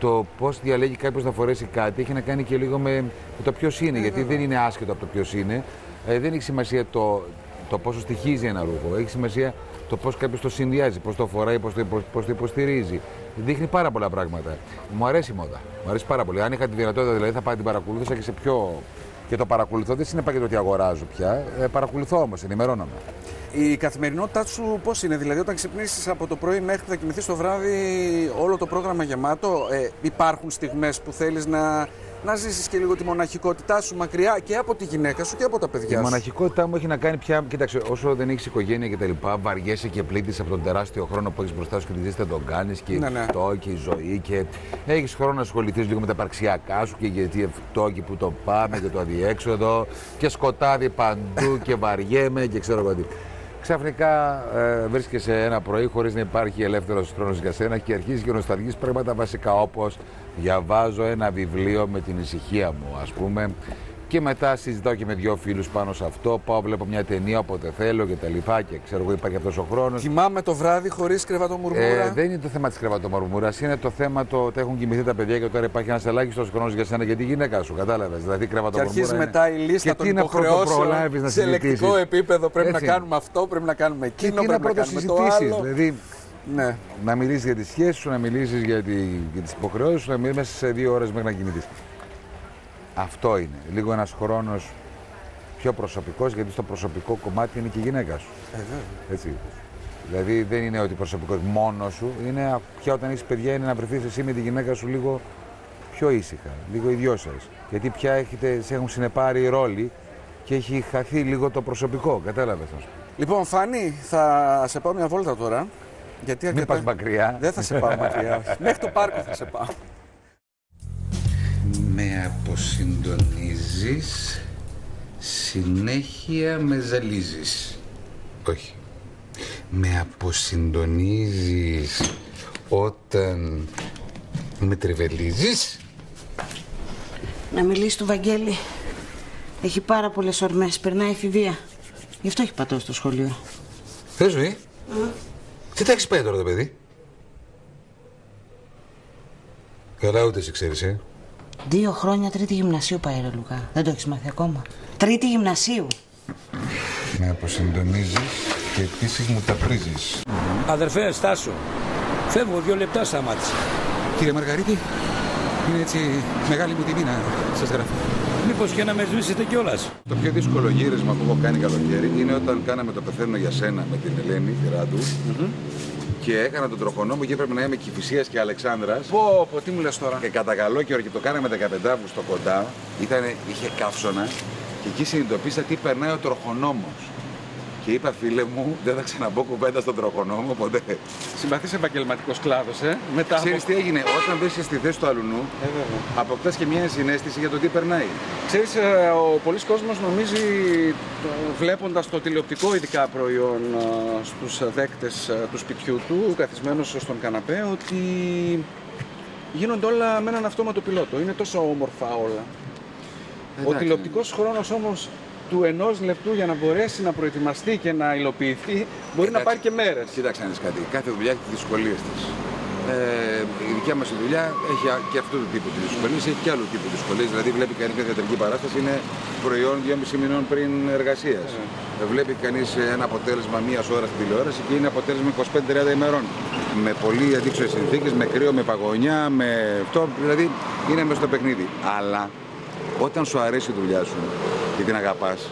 Το πώς διαλέγει κάποιος να φορέσει κάτι έχει να κάνει και λίγο με, με το ποιος είναι. γιατί δεν είναι άσχετο από το ποιος είναι. Ε, δεν έχει σημασία το, το πόσο στοιχίζει ένα ρούχο. Έχει σημασία το πώς κάποιος το συνδυάζει, πώς το φοράει, πώς το, υπο- πώς το υποστηρίζει. Δείχνει πάρα πολλά πράγματα. Μου αρέσει η μόδα. Μου αρέσει πάρα πολύ. Αν είχα τη δυνατότητα δηλαδή θα πάω την παρακολούθησα και σε πιο. Και το παρακολουθώ δεν συνεπάγεται ότι αγοράζω πια. Ε, παρακολουθώ όμως, ενημερώνομαι. Η καθημερινότητά σου πώς είναι, δηλαδή όταν ξυπνήσεις από το πρωί μέχρι θα κοιμηθείς το βράδυ, όλο το πρόγραμμα γεμάτο. Ε, υπάρχουν στιγμές που θέλεις να, να ζήσεις και λίγο τη μοναχικότητά σου μακριά και από τη γυναίκα σου και από τα Η παιδιά σου. μοναχικότητά μου έχει να κάνει πια. Κοίταξε, όσο δεν έχεις οικογένεια και τα λοιπά, βαριέσαι και πλήττεις από τον τεράστιο χρόνο που έχεις μπροστά σου και τη ζήσει δεν τον κάνεις και Ναι, ναι. αυτό και η ζωή. Και έχεις χρόνο να ασχοληθείς λίγο με τα υπαρξιακά σου και γιατί αυτό και που το πάμε και το αδιέξοδο και σκοτάδι παντού και βαριέμαι και ξέρω εγώ τι. Ξαφνικά ε, βρίσκεσαι ένα πρωί χωρίς να υπάρχει ελεύθερος χρόνος για σένα και αρχίζεις και νοσταλγείς πράγματα βασικά όπως διαβάζω ένα βιβλίο με την ησυχία μου, ας πούμε. Και μετά συζητάω και με δύο φίλους πάνω σε αυτό. Πάω, βλέπω μια ταινία όποτε θέλω και τα λοιπά. Και ξέρω εγώ, υπάρχει αυτός ο χρόνος. Κοιμάμαι το βράδυ χωρίς κρεβατομουρμούρα. Ε, δεν είναι το θέμα της κρεβατομορμούρα, είναι το θέμα το ότι έχουν κοιμηθεί τα παιδιά και τώρα υπάρχει ένας ελάχιστος χρόνος για σένα για τη γυναίκα σου. Κατάλαβες. Δηλαδή, Και κρεβατομορμούρα. αρχίζει είναι- μετά η λίστα και των τι να υποχρεώσεων πρωτοπρολάβεις να σε ελεκτικό συζητήσεις; επίπεδο. Πρέπει Έτσι να είναι. κάνουμε αυτό, πρέπει να κάνουμε Και εκείνο, τι να πρέπει να κάνουμε το πρωτοσυζητήσεις, άλλο. Δηλαδή, Ναι. να μιλήσεις για τη σχέση σου, να μιλήσεις για, τη, για τις υποχρεώσεις σου, να μιλήσεις μέσα σε δύο ώρες μέχρι να κινηθεί. Αυτό είναι. Λίγο ένας χρόνος πιο προσωπικός, γιατί στο προσωπικό κομμάτι είναι και η γυναίκα σου. Ε, βέβαια. Έτσι. Δηλαδή δεν είναι ότι προσωπικός μόνος σου, είναι πια όταν έχεις παιδιά είναι να βρεθείς εσύ με τη γυναίκα σου λίγο πιο ήσυχα, λίγο οι δυο σα. Γιατί πια έχετε, σε έχουν συνεπάρει οι ρόλοι και έχει χαθεί λίγο το προσωπικό. Κατάλαβες να σου πω. Λοιπόν, Φάνη, θα σε πάω μια βόλτα τώρα. Γιατί Μην πας μακριά. Δεν θα σε πάω μακριά. όχι. Μέχρι το πάρκο θα σε πάω. Με αποσυντονίζεις, συνέχεια με ζαλίζεις. Όχι. Με αποσυντονίζεις όταν με τριβελίζεις. Να μιλήσεις του Βαγγέλη. Έχει πάρα πολλές ορμές. Περνάει εφηβεία. Γι' αυτό έχει πατώσει στο σχολείο. Θες ζωή; Τι τα έχει πάει τώρα το παιδί; Καλά ούτε εσύ ξέρεις, ε. Δύο χρόνια τρίτη γυμνασίου πάει, ρε Λουκά. Δεν το έχεις μάθει ακόμα. Τρίτη γυμνασίου. Με αποσυντονίζεις και επίσης μου τα πρίζεις. Αδερφέ, στάσου. Φεύγω δύο λεπτά σταμάτησα. Κύριε Μαργαρίτη, είναι έτσι μεγάλη μου τιμή να σας γράφω. Μήπως και να με σβήσετε κιόλας. Το πιο δύσκολο γύρισμα που έχω κάνει καλοκαίρι είναι όταν κάναμε το πεθαίνω για σένα με την Ελένη, τη ραντου Και έκανα τον τροχονόμο και έπρεπε να είμαι Κυφυσίας και Αλεξάνδρας. Πω, πω, τι μου λες τώρα. Και κατά καλό καιρό και το κάναμε 15 Αύγουστο κοντά. Ήτανε, είχε καύσωνα και εκεί συνειδητοποίησα τι περνάει ο τροχονόμος. Και είπα, φίλε μου, δεν θα ξαναμπω κουβέντα στον τροχονόμο ποτέ. Συμπαθή επαγγελματικός κλάδος, ε; Μετά από... Ξέρεις τι έγινε, όταν βρίσκεσαι στη θέση του αλουνού, Ε, βέβαια. αποκτάς και μια συνέστηση για το τι περνάει. Ξέρεις, ε, ο πολλής κόσμος νομίζει, το- βλέποντας το τηλεοπτικό ειδικά προϊόν ε, στους δέκτες ε, του σπιτιού του, καθισμένος στον καναπέ, ότι γίνονται όλα με έναν αυτόματο πιλότο. Είναι τόσο όμορφα όλα. Ο Εντάξει. τηλεοπτικός χρόνος όμως του ενός λεπτού για να μπορέσει να προετοιμαστεί και να υλοποιηθεί μπορεί να Εντάξει. πάρει και μέρες. Κοίταξε να δεις κάτι. Κάθε δουλειά έχει τις δυσκολίες της. Ε, η δικιά μας δουλειά έχει α- και αυτού του τύπου τη δυσκολίες, έχει και άλλου τύπου δυσκολίες. Δηλαδή, βλέπει κανείς μια θεατρική παράσταση είναι προϊόν 2,5 μηνών πριν εργασίας. Βλέπει κανείς ένα αποτέλεσμα μίας ώρας στην τηλεόραση και είναι αποτέλεσμα 25-30 ημερών. Με πολύ αντίξωες συνθήκες, με κρύο, με παγωνιά, με αυτό. Δηλαδή, είναι μέσα στο παιχνίδι. Αλλά όταν σου αρέσει η δουλειά σου και την αγαπάς,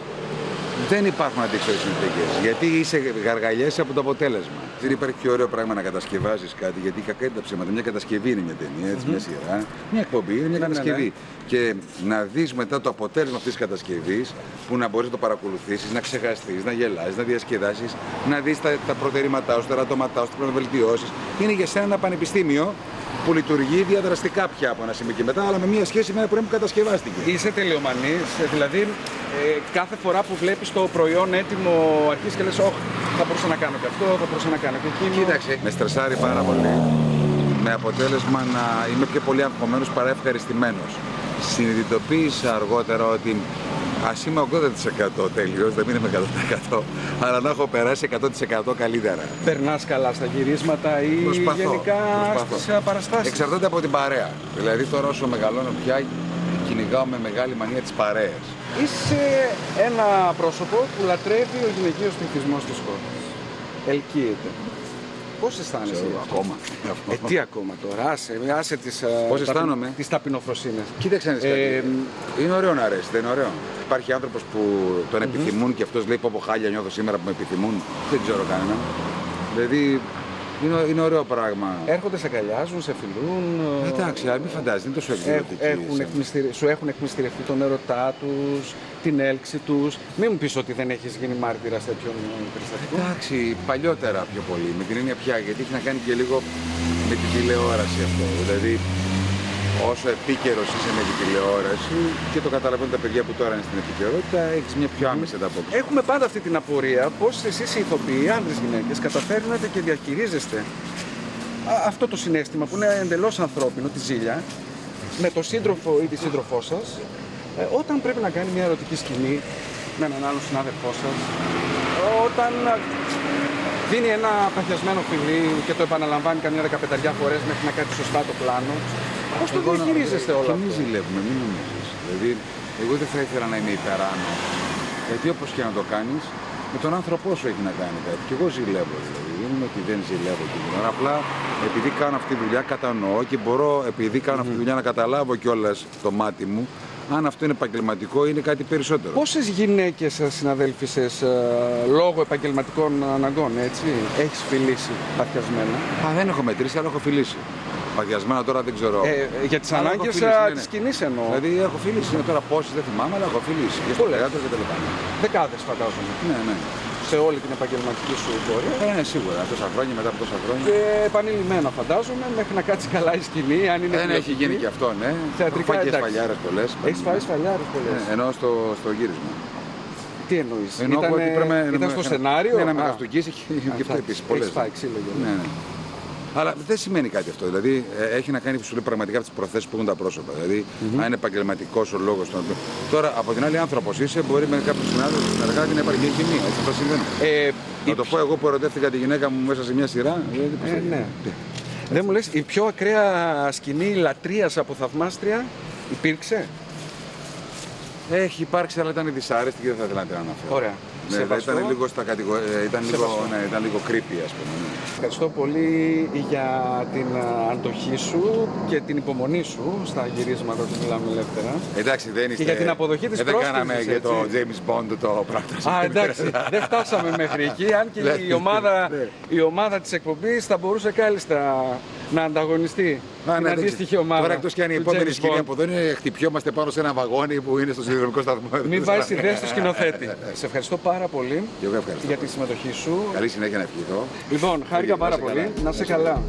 δεν υπάρχουν αντίξωες συνθήκες, γιατί είσαι γαργαλιέσαι από το αποτέλεσμα. Δεν υπάρχει πιο ωραίο πράγμα να κατασκευάζεις κάτι, γιατί κακά είναι τα ψέματα. Μια κατασκευή είναι μια ταινία, έτσι, μια σειρά, μια εκπομπή, είναι μια Ναι, ναι, ναι. κατασκευή. Και να δεις μετά το αποτέλεσμα αυτής της κατασκευής, που να μπορείς να το παρακολουθήσεις, να ξεχαστείς, να γελάσεις, να διασκεδάσεις, να δεις τα, τα προτερήματά σου, τα ερωτώματά σου, τις πρέπει να βελτιώσεις. Είναι για σένα ένα πανεπιστήμιο που λειτουργεί διαδραστικά πια από ένα σημείο και μετά, αλλά με μια σχέση με ένα προϊόν που κατασκευάστηκε. Είσαι τελειομανής, ε, δηλαδή ε, κάθε φορά που βλέπεις το προϊόν έτοιμο αρχίζεις και λες «Ωχ, θα μπορούσα να κάνω και αυτό, θα μπορούσα να κάνω και εκείνο». Κοίταξε, με στρεσάρει πάρα πολύ. Με αποτέλεσμα να είμαι πιο πολύ αγχωμένος παρά ευχαριστημένος. Συνειδητοποίησα αργότερα ότι ας είμαι 80% τέλειος, δεν είμαι 100%, αλλά να έχω περάσει 100% καλύτερα. Περνάς καλά στα γυρίσματα ή Προσπαθώ, γενικά προσπαθώ. στις ε, παραστάσεις. Εξαρτάται από την παρέα. Δηλαδή τώρα όσο μεγαλώνω πια κυνηγάω με μεγάλη μανία τις παρέες. Είσαι ένα πρόσωπο που λατρεύει ο γυναικείος πληθυσμός της χώρας. Ελκύεται. Πώς αισθάνεσαι Ξέρω, γι' αυτό; ακόμα. Ε, τι ακόμα τώρα, άσε, άσε τις, ε, Πώς ταπει- αισθάνομαι; τις ταπεινοφροσύνες. Κοίταξε να δεις κάτι. Ε, είναι ωραίο να αρέσει, δεν είναι ωραίο. Υπάρχει άνθρωπος που τον επιθυμούν και αυτός λέει: Πω πω χάλια νιώθω σήμερα που με επιθυμούν. Δεν ξέρω κανένα. Δηλαδή είναι, είναι ωραίο πράγμα. Έρχονται, σε αγκαλιάζουν, σε φιλούν. ε, Εντάξει, αλλά μην φαντάζεσαι, είναι τόσο εκδηλωτική. έχουν σαν- εκμυστηρι- σου έχουν εκμυστηρευτεί τον έρωτά τους, την έλξη τους. Μην μου πεις ότι δεν έχεις γίνει μάρτυρας τέτοιων ε, περιστατικών. Εντάξει, παλιότερα πιο πολύ, με την έννοια πια, γιατί έχει να κάνει και λίγο με την τηλεόραση αυτό. Δηλαδή, όσο επίκαιρος είσαι με την τηλεόραση και το καταλαβαίνουν τα παιδιά που τώρα είναι στην επικαιρότητα, έχεις μια πιο άμεση ανταπόκριση. Έχουμε πάντα αυτή την απορία πώς εσείς οι ηθοποιοί, άντρες γυναίκες, καταφέρνετε και διαχειρίζεστε α- αυτό το συνέστημα που είναι εντελώς ανθρώπινο, τη ζήλια, με τον σύντροφο ή τη σύντροφό σας, ε, όταν πρέπει να κάνει μια ερωτική σκηνή με έναν άλλο συνάδελφό σας, όταν ε, δίνει ένα παθιασμένο φιλί και το επαναλαμβάνει καμιά δεκαπενταριά φορές μέχρι να κάτσει σωστά το πλάνο. Πώς το Εγώ να- διαχειρίζεστε όλο Και αυτό; εμεί ζηλεύουμε, μην νομίζεις. Δηλαδή, εγώ δεν θα ήθελα να είμαι υπεράνω. Γιατί όπως και να το κάνεις, με τον άνθρωπό σου έχει να κάνει κάτι. Και εγώ ζηλεύω δηλαδή. Δεν είναι ότι δεν ζηλεύω την ώρα. Απλά επειδή κάνω αυτή τη δουλειά κατανοώ και μπορώ επειδή κάνω αυτή τη δουλειά να καταλάβω κιόλας το μάτι μου αν αυτό είναι επαγγελματικό ή είναι κάτι περισσότερο. Πόσες γυναίκες ε, συναδέλφισες ε, λόγω επαγγελματικών αναγκών, έτσι, έχεις φιλήσει παθιασμένα; Α, δεν έχω μετρήσει, αλλά έχω φιλήσει. Παθιασμένα τώρα δεν ξέρω. Ε, ε, για τις Αλλά έχω ανάγκες φιλήσει, α, ναι, ναι. της σκηνής εννοώ. Δηλαδή έχω φιλήσει, είναι τώρα πόσες δεν θυμάμαι, αλλά έχω φιλήσει. Και στο Πολλές. θέατρο και τα λοιπά. Δεκάδες φαντάζομαι. Ναι, ναι. Σε όλη την επαγγελματική σου πορεία. Ε, ναι, σίγουρα. Τόσα χρόνια μετά από τόσα χρόνια. Και επανειλημμένα φαντάζομαι μέχρι να κάτσει καλά η σκηνή, αν είναι Δεν έχει τηλεοπτική. γίνει και αυτό, ναι. Θεατρικά, Έχω φάει και εντάξει. σφαλιάρες πολλές. Έχεις φάει σφαλιάρες πολλές. Ναι, ενώ στο, στο γύρισμα. Τι εννοείς, Εννοώ Ήτανε- ότι πρέπει να- ήταν στο να- σενάριο; Ναι, να με Α. καστοκίσει και Α, και αυτό εντάξει. επίσης. Πολλές. Έχεις φάει ξύλο για Ναι, ναι. Αλλά δεν σημαίνει κάτι αυτό. Δηλαδή ε, έχει να κάνει σου λέει, πραγματικά από τις προθέσεις που έχουν τα πρόσωπα. Δηλαδή, αν είναι επαγγελματικός ο λόγος του. Τώρα, από την άλλη, άνθρωπος είσαι, μπορεί με κάποιον συνάδελφο συνεργάτη να υπάρχει χημία. Έτσι θα συμβαίνει. Ε, να το πω εγώ που ερωτεύτηκα τη γυναίκα μου μέσα σε μια σειρά. Ε, ναι. Δεν μου λες, η πιο ακραία σκηνή λατρείας από θαυμάστρια υπήρξε; Έχει υπάρξει, αλλά ήταν δυσάρεστη και δεν θα ήθελα να την αναφέρω. Ωραία. Ναι, Σεβαστό. ήταν λίγο, στα κατηγο... ε, ήταν, λίγο, Σεβαστό. ναι, ήταν λίγο creepy, ας πούμε. ναι. Ευχαριστώ πολύ για την α, αντοχή σου και την υπομονή σου στα γυρίσματα του Μιλάμε Ελεύθερα. Εντάξει, δεν είστε... Και για την αποδοχή της ε, Δεν πρόσκλησης, κάναμε και το έτσι. James Bond το πράγμα. Α, εντάξει, δεν φτάσαμε μέχρι εκεί, αν και Ναι. η ομάδα, Ναι. η ομάδα της εκπομπής θα μπορούσε κάλλιστα να ανταγωνιστεί Α, την ναι, αντίστοιχη δεν- ομάδα. Τώρα εκτός και αν η του επόμενη James σκηνή Bond. από εδώ είναι χτυπιόμαστε πάνω σε ένα βαγόνι που είναι στο σιδηροδρομικό σταθμό. Μην βάζεις τη θέση του σκηνοθέτη. Σε ευχαριστώ πάρα πολύ Και εγώ ευχαριστώ. για τη συμμετοχή σου. Καλή συνέχεια να ευχηθώ. Λοιπόν, χάρηκα Να πάρα είσαι πολύ. καλά. Να είσαι καλά.